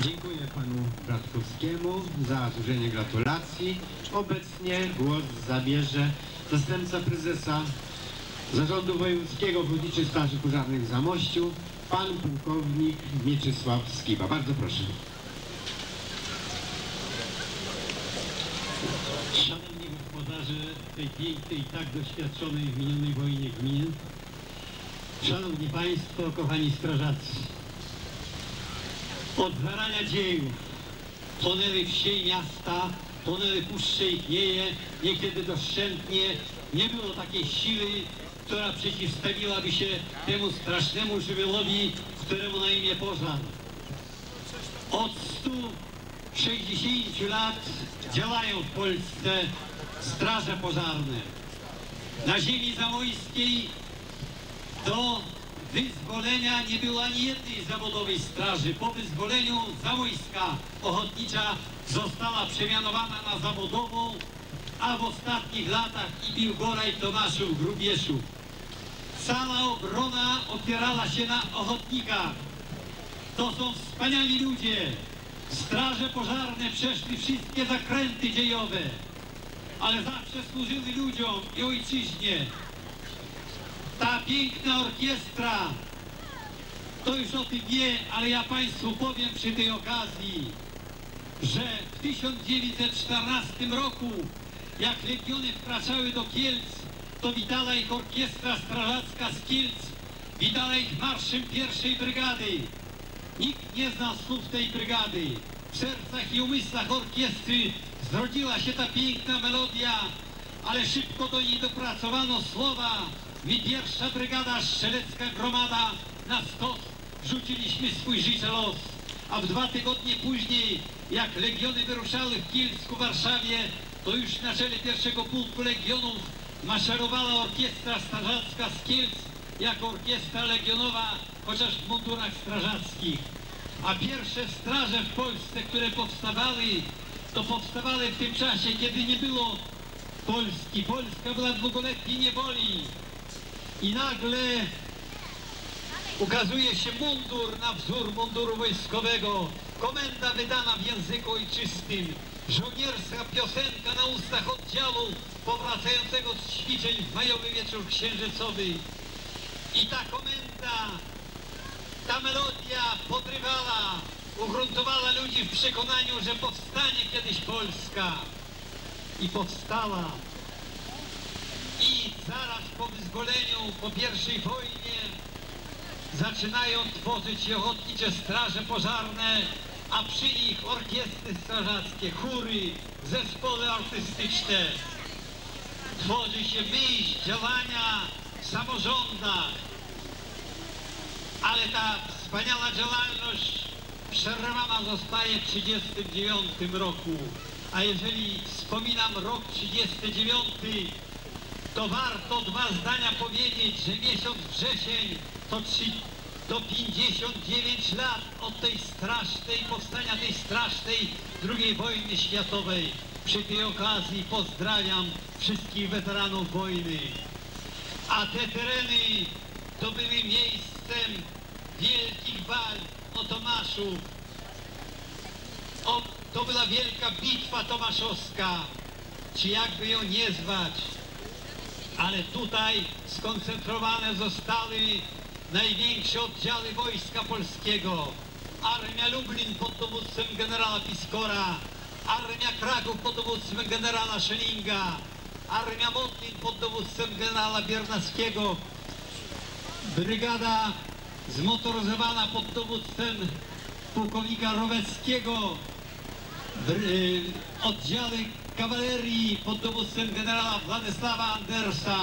Dziękuję panu Bratkowskiemu za złożenie gratulacji. Obecnie głos zabierze zastępca prezesa Zarządu Wojewódzkiego Ochotniczej Straży Pożarnej w Zamościu, pan pułkownik Mieczysław Skiba. Bardzo proszę. Szanowni gospodarze tej pięknej i tak doświadczonej w minionej wojnie gminy, Szanowni Państwo, kochani strażacy, od zarania dziejów tonęły wsie i miasta, tonęły puszcze i knieje, niekiedy doszczętnie, nie było takiej siły, która przeciwstawiłaby się temu strasznemu żywiołowi, któremu na imię pożar. Od 160 lat działają w Polsce straże pożarne. Na ziemi zamojskiej do wyzwolenia nie było ani jednej zawodowej straży. Po wyzwoleniu zamojska ochotnicza została przemianowana na zawodową, a w ostatnich latach i Biłgoraj Tomaszów Grubieszów. Cała obrona opierała się na ochotnikach. To są wspaniali ludzie. Straże pożarne przeszli wszystkie zakręty dziejowe, ale zawsze służyły ludziom i ojczyźnie. Ta piękna orkiestra, to już o tym wie, ale ja Państwu powiem przy tej okazji, że w 1914 roku, jak legiony wkraczały do Kielc, to witała ich orkiestra strażacka z Kielc, witała ich marszem pierwszej brygady. Nikt nie zna słów tej brygady. W sercach i umysłach orkiestry zrodziła się ta piękna melodia, ale szybko do niej dopracowano słowa. My pierwsza brygada strzelecka gromada na stos rzuciliśmy swój życia los. A w dwa tygodnie później, jak legiony wyruszały w Kielsku, Warszawie, to już na czele pierwszego pułku legionów maszerowała orkiestra strażacka z Kielc jako orkiestra legionowa, chociaż w mundurach strażackich. A pierwsze straże w Polsce, które powstawały, to powstawały w tym czasie, kiedy nie było Polski. Polska była w długoletniej niewoli. I nagle ukazuje się mundur na wzór munduru wojskowego. Komenda wydana w języku ojczystym. Żołnierska piosenka na ustach oddziału powracającego z ćwiczeń w majowy wieczór księżycowy. I ta komenda ta melodia podrywała, ugruntowała ludzi w przekonaniu, że powstanie kiedyś Polska. I powstała. I zaraz po wyzwoleniu, po pierwszej wojnie zaczynają tworzyć się ochotnicze straże pożarne, a przy nich orkiestry strażackie, chóry, zespoły artystyczne. Tworzy się myśl działania samorządach, ale ta wspaniała działalność przerwana zostaje w 1939 roku. A jeżeli wspominam rok 39, to warto dwa zdania powiedzieć, że miesiąc wrzesień to, to 59 lat od tej strasznej, powstania tej strasznej II wojny światowej. Przy tej okazji pozdrawiam wszystkich weteranów wojny. A te tereny to były miejscem wielkich walk o Tomaszów. O, to była wielka bitwa tomaszowska, czy jakby ją nie zwać. Ale tutaj skoncentrowane zostały największe oddziały Wojska Polskiego. Armia Lublin pod dowództwem generała Piskora, Armia Kraków pod dowództwem generała Szelinga, Armia Modlin pod dowództwem generała Biernackiego, Brygada zmotoryzowana pod dowództwem pułkownika Roweckiego, bry- oddziały kawalerii pod dowództwem generała Władysława Andersa.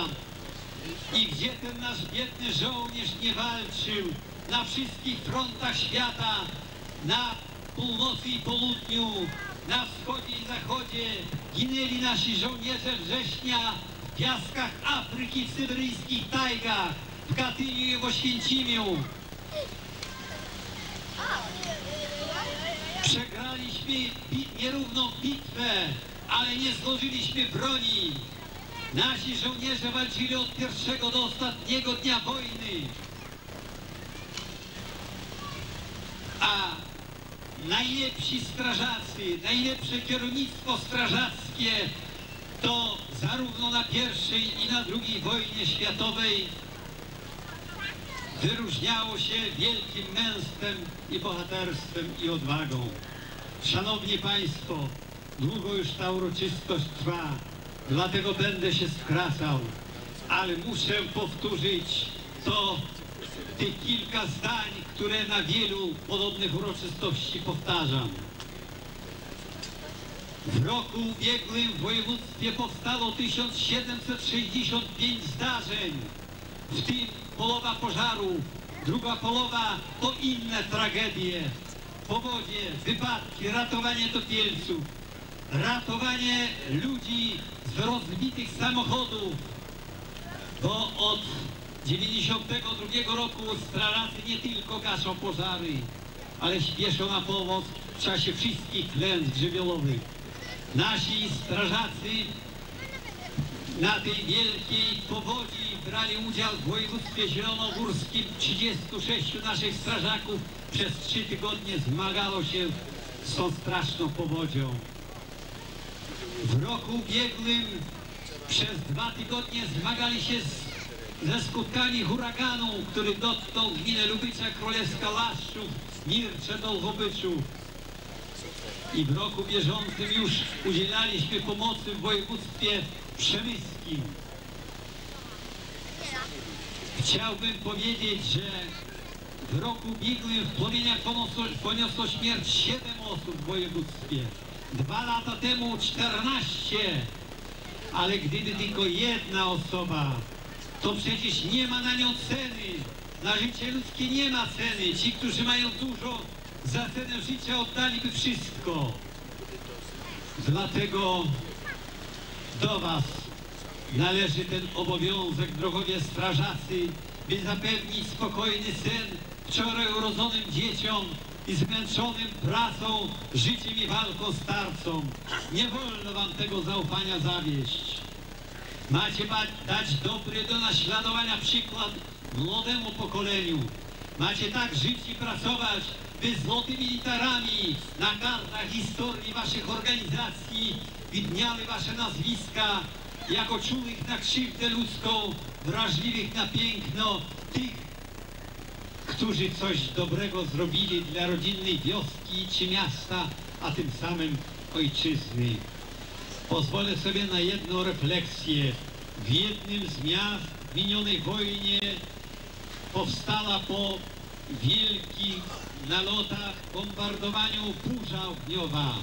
I gdzie ten nasz biedny żołnierz nie walczył? Na wszystkich frontach świata, na północy i południu, na wschodzie i zachodzie, ginęli nasi żołnierze września w piaskach Afryki, w syberyjskich tajgach, w Katyniu i w Oświęcimiu. Przegraliśmy nierówną bitwę, ale nie złożyliśmy broni. Nasi żołnierze walczyli od pierwszego do ostatniego dnia wojny. A najlepsi strażacy, najlepsze kierownictwo strażackie to zarówno na pierwszej i na drugiej wojnie światowej wyróżniało się wielkim męstwem i bohaterstwem i odwagą. Szanowni Państwo, długo już ta uroczystość trwa, dlatego będę się skracał, ale muszę powtórzyć to, tych kilka zdań, które na wielu podobnych uroczystości powtarzam. W roku ubiegłym w województwie powstało 1765 zdarzeń, w tym połowa pożarów, druga połowa to inne tragedie, powodzie, wypadki, ratowanie topielców, ratowanie ludzi z rozbitych samochodów, bo od 92 roku strażacy nie tylko gaszą pożary, ale śpieszą na pomoc w czasie wszystkich klęsk żywiołowych. Nasi strażacy na tej wielkiej powodzi brali udział w województwie zielonogórskim. 36 naszych strażaków przez trzy tygodnie zmagało się z tą straszną powodzią. W roku ubiegłym przez dwa tygodnie zmagali się z, ze skutkami huraganu, który dotknął gminę Lubicza, Królewska Laszczów, Mircze, Dolchobyczów. I w roku bieżącym już udzielaliśmy pomocy w województwie przemyskim. Chciałbym powiedzieć, że w roku ubiegłym w płomieniach poniosło, poniosło śmierć 7 osób w województwie. Dwa lata temu 14, ale gdyby tylko jedna osoba, to przecież nie ma na nią ceny. Na życie ludzkie nie ma ceny. Ci, którzy mają dużo, za cenę życia oddaliby wszystko. Dlatego do Was należy ten obowiązek, drogowie strażacy, by zapewnić spokojny sen wczoraj urodzonym dzieciom i zmęczonym pracą, życiem i walką starcom. Nie wolno Wam tego zaufania zawieść. Macie dać dobry do naśladowania przykład młodemu pokoleniu. Macie tak żyć i pracować, by złotymi literami na kartach historii waszych organizacji widniały wasze nazwiska jako czułych na krzywdę ludzką, wrażliwych na piękno tych, którzy coś dobrego zrobili dla rodzinnej wioski czy miasta, a tym samym ojczyzny. Pozwolę sobie na jedną refleksję. W jednym z miast w minionej wojnie powstała po wielkich nalotach, bombardowaniu burza ogniowa.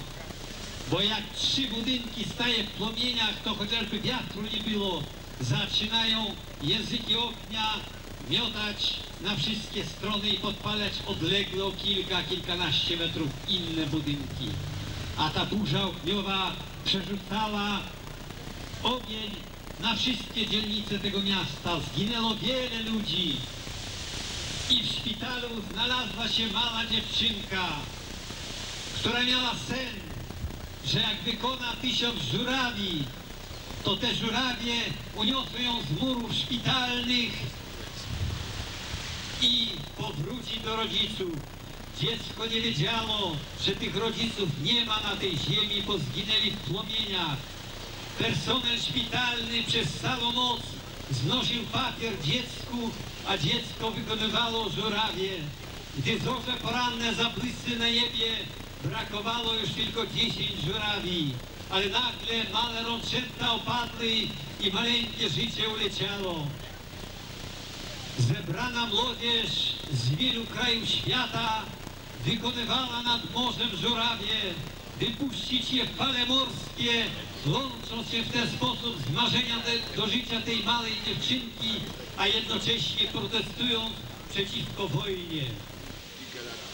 Bo jak trzy budynki staje w płomieniach, to chociażby wiatru nie było, zaczynają języki ognia miotać na wszystkie strony i podpalać odlegle o kilka, kilkanaście metrów inne budynki. A ta burza ogniowa przerzucała ogień na wszystkie dzielnice tego miasta. Zginęło wiele ludzi. I w szpitalu znalazła się mała dziewczynka, która miała sen, że jak wykona tysiąc żurawi, to te żurawie uniosą ją z murów szpitalnych i powróci do rodziców. Dziecko nie wiedziało, że tych rodziców nie ma na tej ziemi, bo zginęli w płomieniach. Personel szpitalny przez całą noc znosił papier dziecku, a dziecko wykonywało żurawie. Gdy zorze poranne zabłysły na niebie, brakowało już tylko 10 żurawi. Ale nagle małe rączęta opadły i maleńkie życie uleciało. Zebrana młodzież z wielu krajów świata wykonywała nad morzem żurawie, wypuścić je w fale morskie, łącząc się w ten sposób z marzenia do życia tej małej dziewczynki, a jednocześnie protestując przeciwko wojnie.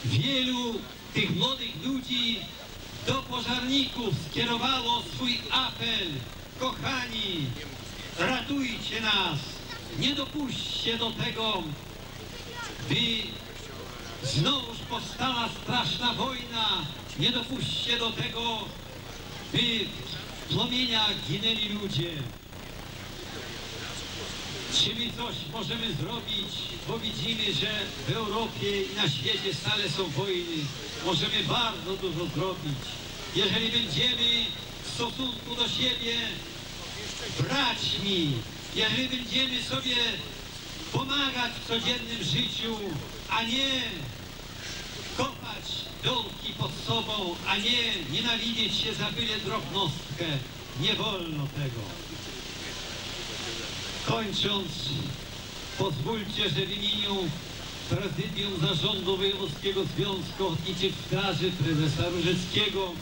Wielu tych młodych ludzi do pożarników skierowało swój apel. Kochani, ratujcie nas, nie dopuśćcie do tego, by znowuż powstała straszna wojna. Nie dopuśćcie do tego, by w płomieniach ginęli ludzie. Czy my coś możemy zrobić, bo widzimy, że w Europie i na świecie stale są wojny. Możemy bardzo dużo zrobić. Jeżeli będziemy w stosunku do siebie braćmi, jeżeli będziemy sobie pomagać w codziennym życiu, a nie kopać dołki pod sobą, a nie nienawidzieć się za byle drobnostkę. Nie wolno tego. Kończąc, pozwólcie, że w imieniu Prezydium Zarządu Wojewódzkiego Związku Ochotniczych Straży Prezesa Różeckiego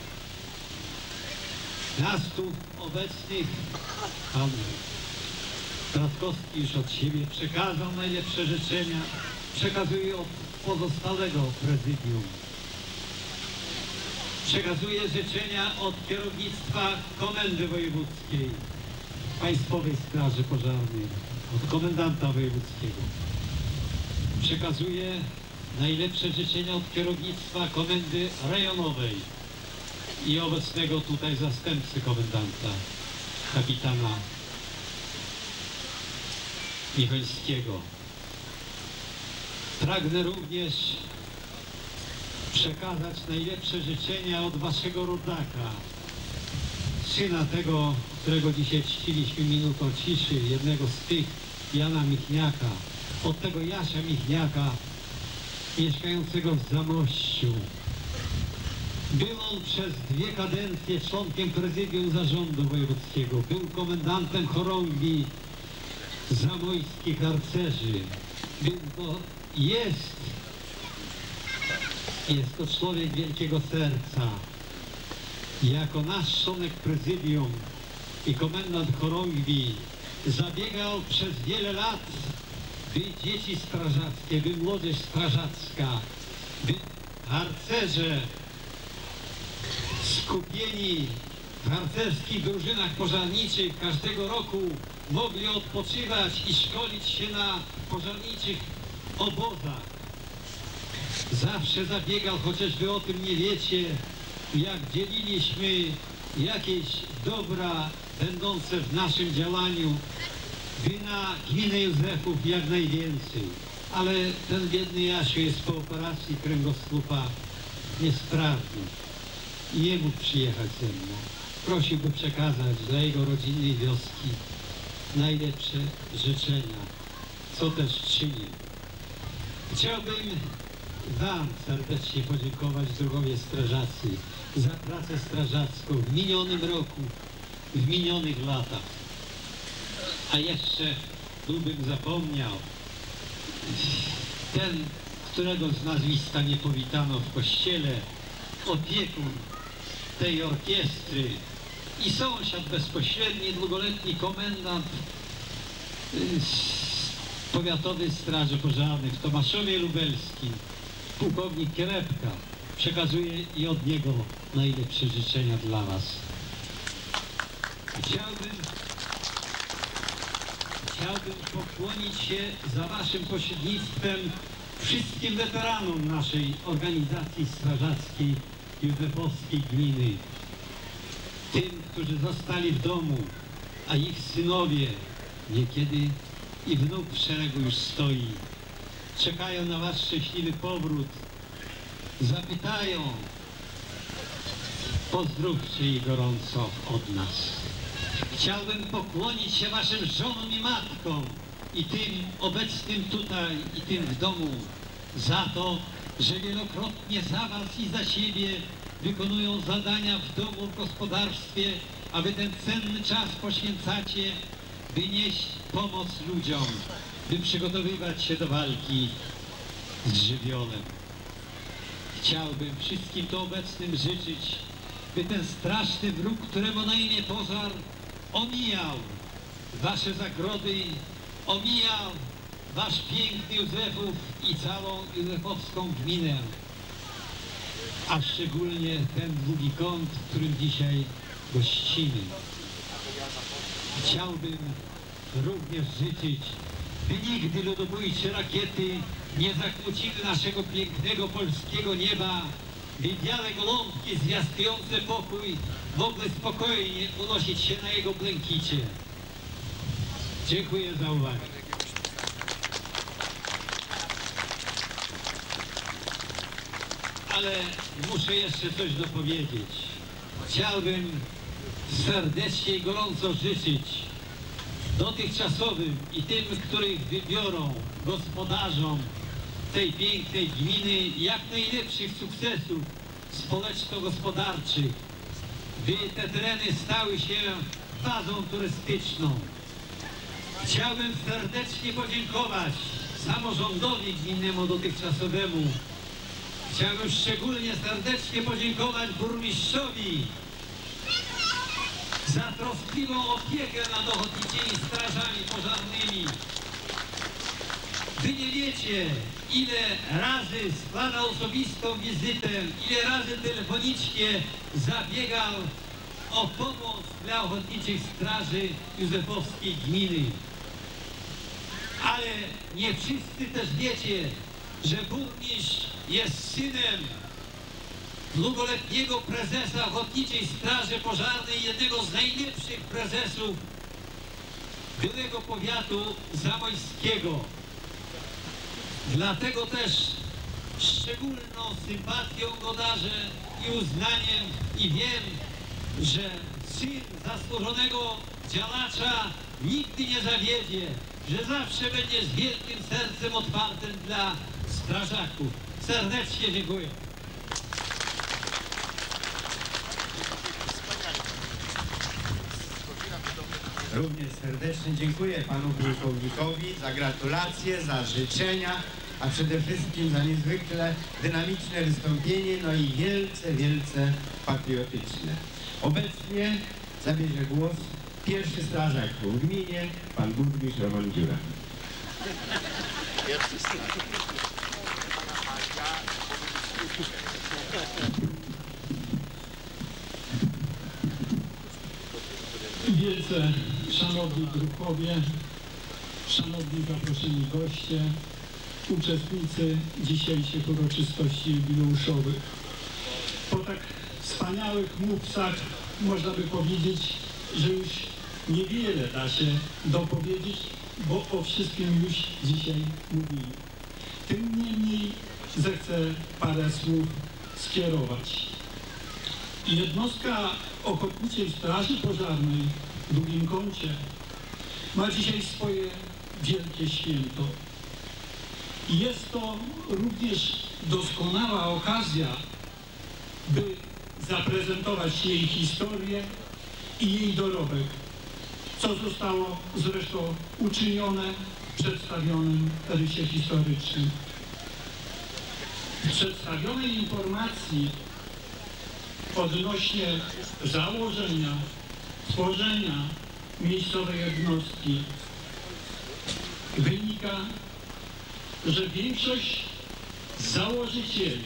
miastów obecnych Pan Tratkowski już od siebie przekazał najlepsze życzenia. Przekazuję od pozostałego prezydium. Przekazuję życzenia od kierownictwa Komendy Wojewódzkiej, Państwowej Straży Pożarnej, od komendanta wojewódzkiego. Przekazuję najlepsze życzenia od kierownictwa Komendy Rejonowej i obecnego tutaj zastępcy komendanta, kapitana Michalskiego. Pragnę również przekazać najlepsze życzenia od waszego rodaka, syna tego, którego dzisiaj czciliśmy minutą ciszy, jednego z tych, Jana Michniaka, od tego Jasia Michniaka, mieszkającego w Zamościu. Był on przez dwie kadencje członkiem prezydium zarządu wojewódzkiego. Był komendantem chorągwi zamojskich harcerzy. Był to, jest, jest to człowiek wielkiego serca. Jako nasz członek prezydium i komendant chorągwi zabiegał przez wiele lat, by dzieci strażackie, by młodzież strażacka, by harcerze skupieni w harcerskich drużynach pożarniczych każdego roku mogli odpoczywać i szkolić się na pożarniczych obozach. Zawsze zabiegał, chociaż wy o tym nie wiecie, jak dzieliliśmy jakieś dobra będące w naszym działaniu, by na gminę Józefów jak najwięcej. Ale ten biedny Jasiu jest po operacji kręgosłupa niesprawny i nie mógł przyjechać ze mną. Prosiłby przekazać dla jego rodzinnej wioski najlepsze życzenia, co też czynię. Chciałbym Wam serdecznie podziękować, drugowie strażacy, za pracę strażacką w minionym roku, w minionych latach. A jeszcze byłbym zapomniał ten, którego z nazwiska nie powitano w kościele, opiekun tej orkiestry i sąsiad bezpośredni, długoletni komendant y, Powiatowej Straży Pożarnej w Tomaszowie Lubelskim, pułkownik Kierepka. Przekazuję i od niego najlepsze życzenia dla Was. Chciałbym, chciałbym pokłonić się za Waszym pośrednictwem wszystkim weteranom naszej organizacji strażackiej Józefowskiej Gminy. Tym, którzy zostali w domu, a ich synowie niekiedy i wnuk w szeregu już stoi. Czekają na Wasz szczęśliwy powrót. Zapytają. Pozdrówcie ich gorąco od nas. Chciałbym pokłonić się Waszym żonom i matkom i tym obecnym tutaj i tym w domu za to, że wielokrotnie za Was i za siebie wykonują zadania w domu, w gospodarstwie, a Wy ten cenny czas poświęcacie, by nieść pomoc ludziom, by przygotowywać się do walki z żywiołem. Chciałbym wszystkim tu obecnym życzyć, by ten straszny wróg, któremu na imię pożar, omijał wasze zagrody, omijał wasz piękny Józefów i całą Józefowską gminę, a szczególnie ten długi kąt, w którym dzisiaj gościmy. Chciałbym również życzyć, by nigdy ludobójcze rakiety nie zakłóciły naszego pięknego polskiego nieba, by białe goląbki zwiastujące pokój mogły spokojnie unosić się na jego błękicie. Dziękuję za uwagę. Ale muszę jeszcze coś dopowiedzieć. Chciałbym serdecznie i gorąco życzyć dotychczasowym i tym, których wybiorą gospodarzom tej pięknej gminy jak najlepszych sukcesów społeczno-gospodarczych, by te tereny stały się bazą turystyczną. Chciałbym serdecznie podziękować samorządowi gminnemu dotychczasowemu. Chciałbym szczególnie serdecznie podziękować burmistrzowi za troskliwą opiekę nad ochotniczymi strażami pożarnymi. Wy nie wiecie, ile razy składał osobistą wizytę, ile razy telefonicznie zabiegał o pomoc dla ochotniczych straży Józefowskiej gminy. Ale nie wszyscy też wiecie, że burmistrz jest synem długoletniego prezesa Ochotniczej Straży Pożarnej, jednego z najlepszych prezesów byłego powiatu zamojskiego. Dlatego też szczególną sympatią go darzę i uznaniem i wiem, że syn zasłużonego działacza nigdy nie zawiedzie, że zawsze będzie z wielkim sercem otwartym dla strażaków. Serdecznie dziękuję. Również serdecznie dziękuję panu pułkownikowi za gratulacje, za życzenia, a przede wszystkim za niezwykle dynamiczne wystąpienie, no i wielce, wielce patriotyczne. Obecnie zabierze głos pierwszy strażak w gminie, pan burmistrz Roman Dziura. Pierwszy strażak. Wielce szanowni druhowie, szanowni zaproszeni goście, uczestnicy dzisiejszych uroczystości jubileuszowych. Po tak wspaniałych mówcach można by powiedzieć, że już niewiele da się dopowiedzieć, bo o wszystkim już dzisiaj mówili. Tym niemniej zechcę parę słów skierować. Jednostka Ochotniczej Straży Pożarnej w Długim Kącie ma dzisiaj swoje wielkie święto. Jest to również doskonała okazja, by zaprezentować jej historię i jej dorobek, co zostało zresztą uczynione w przedstawionym rysie historycznym. W przedstawionej informacji odnośnie założenia, tworzenia miejscowej jednostki wynika, że większość założycieli,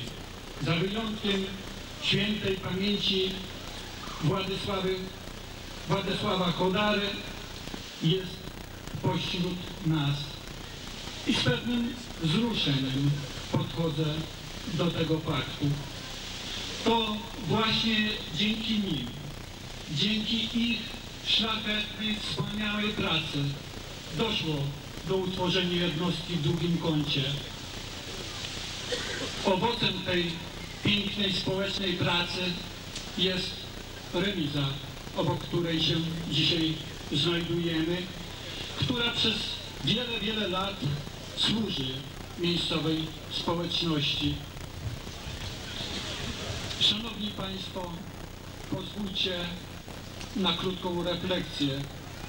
za wyjątkiem świętej pamięci Władysławy, Władysława Kodary, jest pośród nas. I z pewnym wzruszeniem podchodzę do tego faktu. To właśnie dzięki nim, dzięki ich szlachetnej, wspaniałej pracy doszło do utworzenia jednostki w długim kącie. Owocem tej pięknej społecznej pracy jest remiza, obok której się dzisiaj znajdujemy, która przez wiele, wiele lat służy miejscowej społeczności. Szanowni Państwo, pozwólcie na krótką refleksję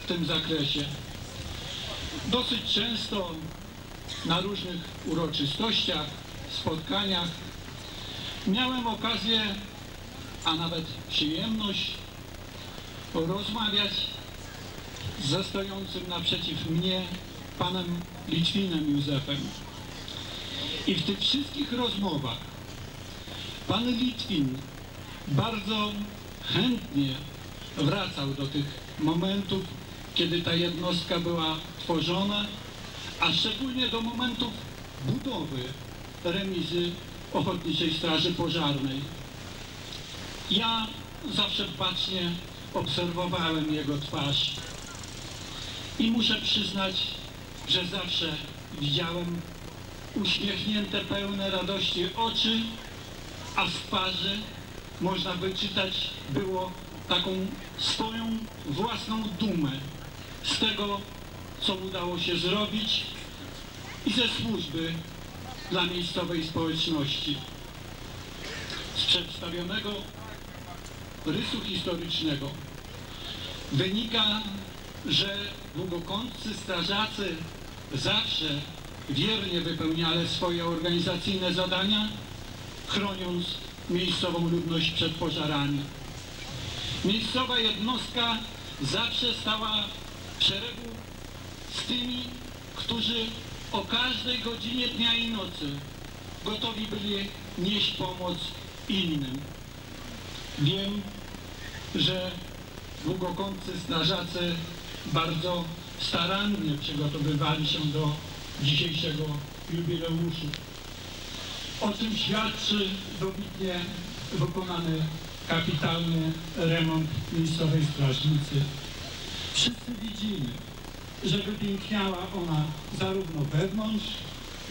w tym zakresie. Dosyć często na różnych uroczystościach, spotkaniach miałem okazję, a nawet przyjemność rozmawiać ze stojącym naprzeciw mnie panem Litwinem Józefem. I w tych wszystkich rozmowach pan Litwin bardzo chętnie wracał do tych momentów, kiedy ta jednostka była tworzona, a szczególnie do momentów budowy remizy Ochotniczej Straży Pożarnej. Ja zawsze bacznie obserwowałem jego twarz i muszę przyznać, że zawsze widziałem uśmiechnięte, pełne radości oczy, a w twarzy można wyczytać było taką swoją własną dumę z tego, co udało się zrobić i ze służby dla miejscowej społeczności. Z przedstawionego rysu historycznego wynika, że długokątcy strażacy zawsze wiernie wypełniali swoje organizacyjne zadania, chroniąc miejscową ludność przed pożarami. Miejscowa jednostka zawsze stała w szeregu z tymi, którzy o każdej godzinie dnia i nocy gotowi byli nieść pomoc innym. Wiem, że długokątcy strażacy bardzo starannie przygotowywali się do dzisiejszego jubileuszu, o czym świadczy dobitnie wykonany kapitalny remont miejscowej strażnicy. Wszyscy widzimy, że wypiękniała ona zarówno wewnątrz,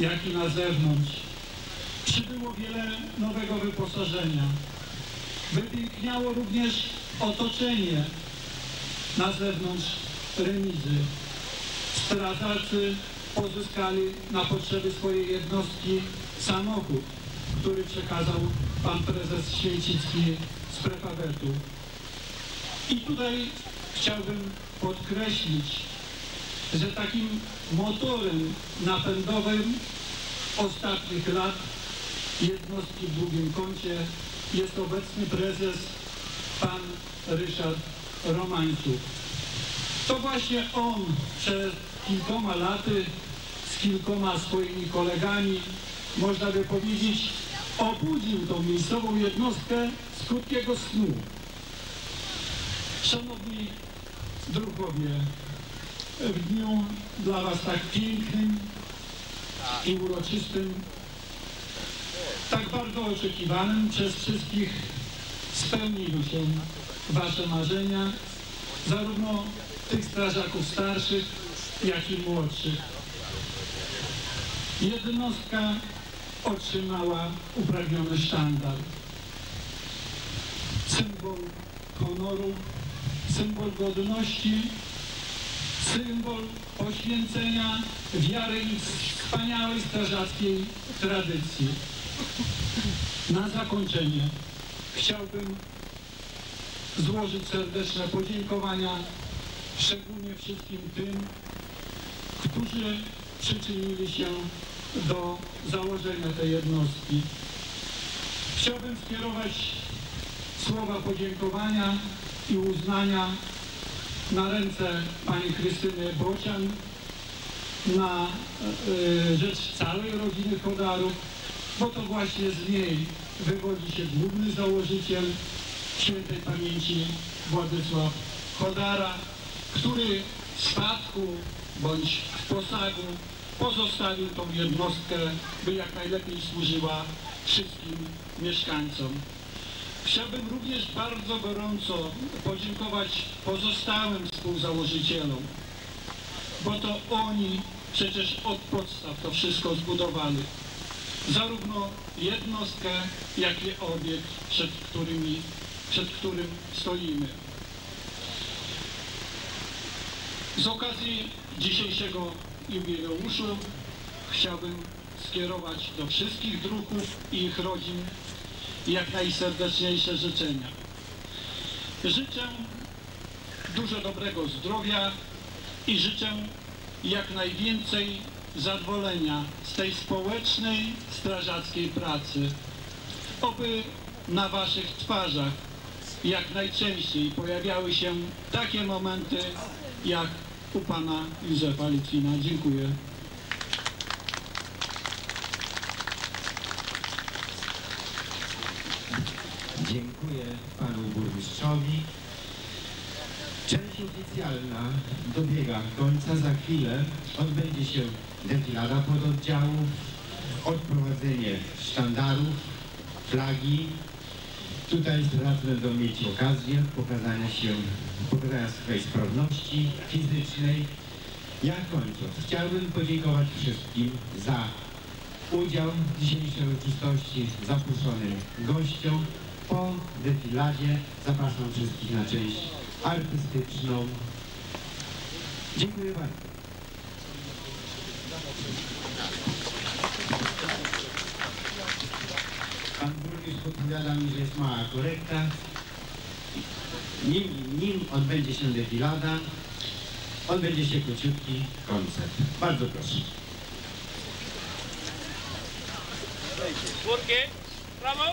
jak i na zewnątrz. Przybyło wiele nowego wyposażenia. Wypiękniało również otoczenie na zewnątrz remizy. Strażacy pozyskali na potrzeby swojej jednostki samochód, który przekazał pan prezes Święcicki z prefabetu. I tutaj chciałbym podkreślić, że takim motorem napędowym ostatnich lat jednostki w długim kącie jest obecny prezes pan Ryszard Romańców. To właśnie on przed kilkoma laty z kilkoma swoimi kolegami, można by powiedzieć, obudził tą miejscową jednostkę z krótkiego snu. Szanowni druhowie, w dniu dla Was tak pięknym i uroczystym, tak bardzo oczekiwanym przez wszystkich spełniły się Wasze marzenia, zarówno tych strażaków starszych, jak i młodszych. Jednostka otrzymała uprawniony sztandar. Symbol honoru, symbol godności, symbol poświęcenia wiary i wspaniałej strażackiej tradycji. Na zakończenie chciałbym złożyć serdeczne podziękowania szczególnie wszystkim tym, którzy przyczynili się do założenia tej jednostki. Chciałbym skierować słowa podziękowania i uznania na ręce pani Krystyny Bocian, na y, rzecz całej rodziny Kodarów, bo to właśnie z niej wywodzi się główny założyciel świętej pamięci Władysław Chodara, który w spadku bądź w posagu pozostawił tą jednostkę, by jak najlepiej służyła wszystkim mieszkańcom. Chciałbym również bardzo gorąco podziękować pozostałym współzałożycielom, bo to oni przecież od podstaw to wszystko zbudowali. Zarówno jednostkę, jak i obiekt, przed, którymi, przed którym stoimy. Z okazji dzisiejszego jubileuszu chciałbym skierować do wszystkich druhów i ich rodzin jak najserdeczniejsze życzenia. Życzę dużo dobrego zdrowia i życzę jak najwięcej zadowolenia z tej społecznej, strażackiej pracy. Oby na waszych twarzach jak najczęściej pojawiały się takie momenty jak u pana Józefa Litwina. Dziękuję. Dziękuję panu burmistrzowi. Część oficjalna dobiega końca. Za chwilę odbędzie się defilada pododdziałów, odprowadzenie sztandarów, flagi. Tutaj strażacy będą mieć okazję pokazania się, pokazania swojej sprawności fizycznej. Ja kończąc, chciałbym podziękować wszystkim za udział w dzisiejszej uroczystości zaproszonym gościom. Po defiladzie zapraszam wszystkich na część artystyczną. Dziękuję bardzo. Pan burmistrz podpowiada mi, że jest mała korekta. Nim, nim odbędzie się defilada, odbędzie się króciutki koncert. Bardzo proszę. Czwórki, prawo!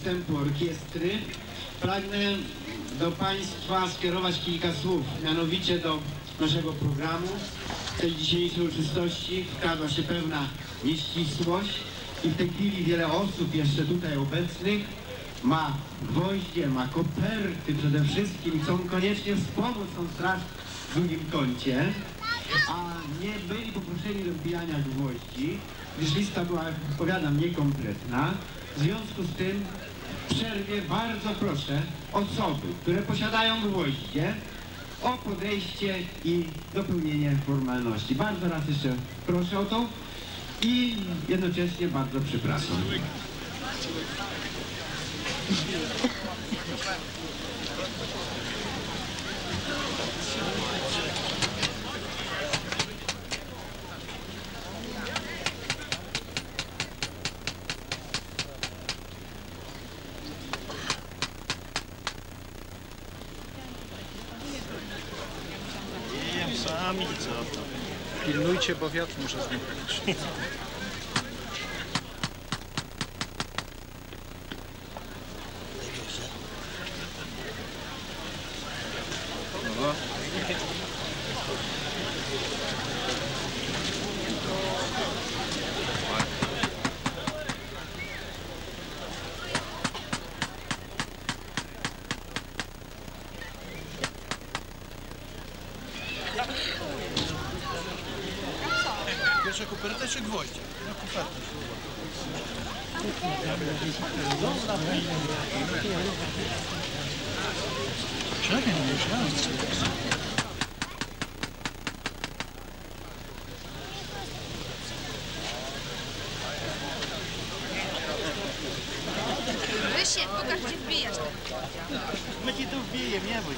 Występu orkiestry pragnę do Państwa skierować kilka słów, mianowicie do naszego programu. W tej dzisiejszej uroczystości wkradła się pewna nieścisłość i w tej chwili wiele osób jeszcze tutaj obecnych ma gwoździe, ma koperty przede wszystkim chcą koniecznie wspomóc tą straż w drugim kącie, a nie byli poproszeni do wbijania gwoździ, gdyż lista była, jak powiadam, niekompletna. W związku z tym przerwie bardzo proszę osoby, które posiadają gwoździe, o podejście i dopełnienie formalności. Bardzo raz jeszcze proszę o to i jednocześnie bardzo przepraszam. Jem sami, co to? Pilnujcie, bo wiatr muszę zniknąć. No. Pierwsza koperta czy gwoździe? No koperta. Czekaj, no myślałem. Rysie, pokaż gdzie wbijasz ten. My ci tu wbiję, nie bój.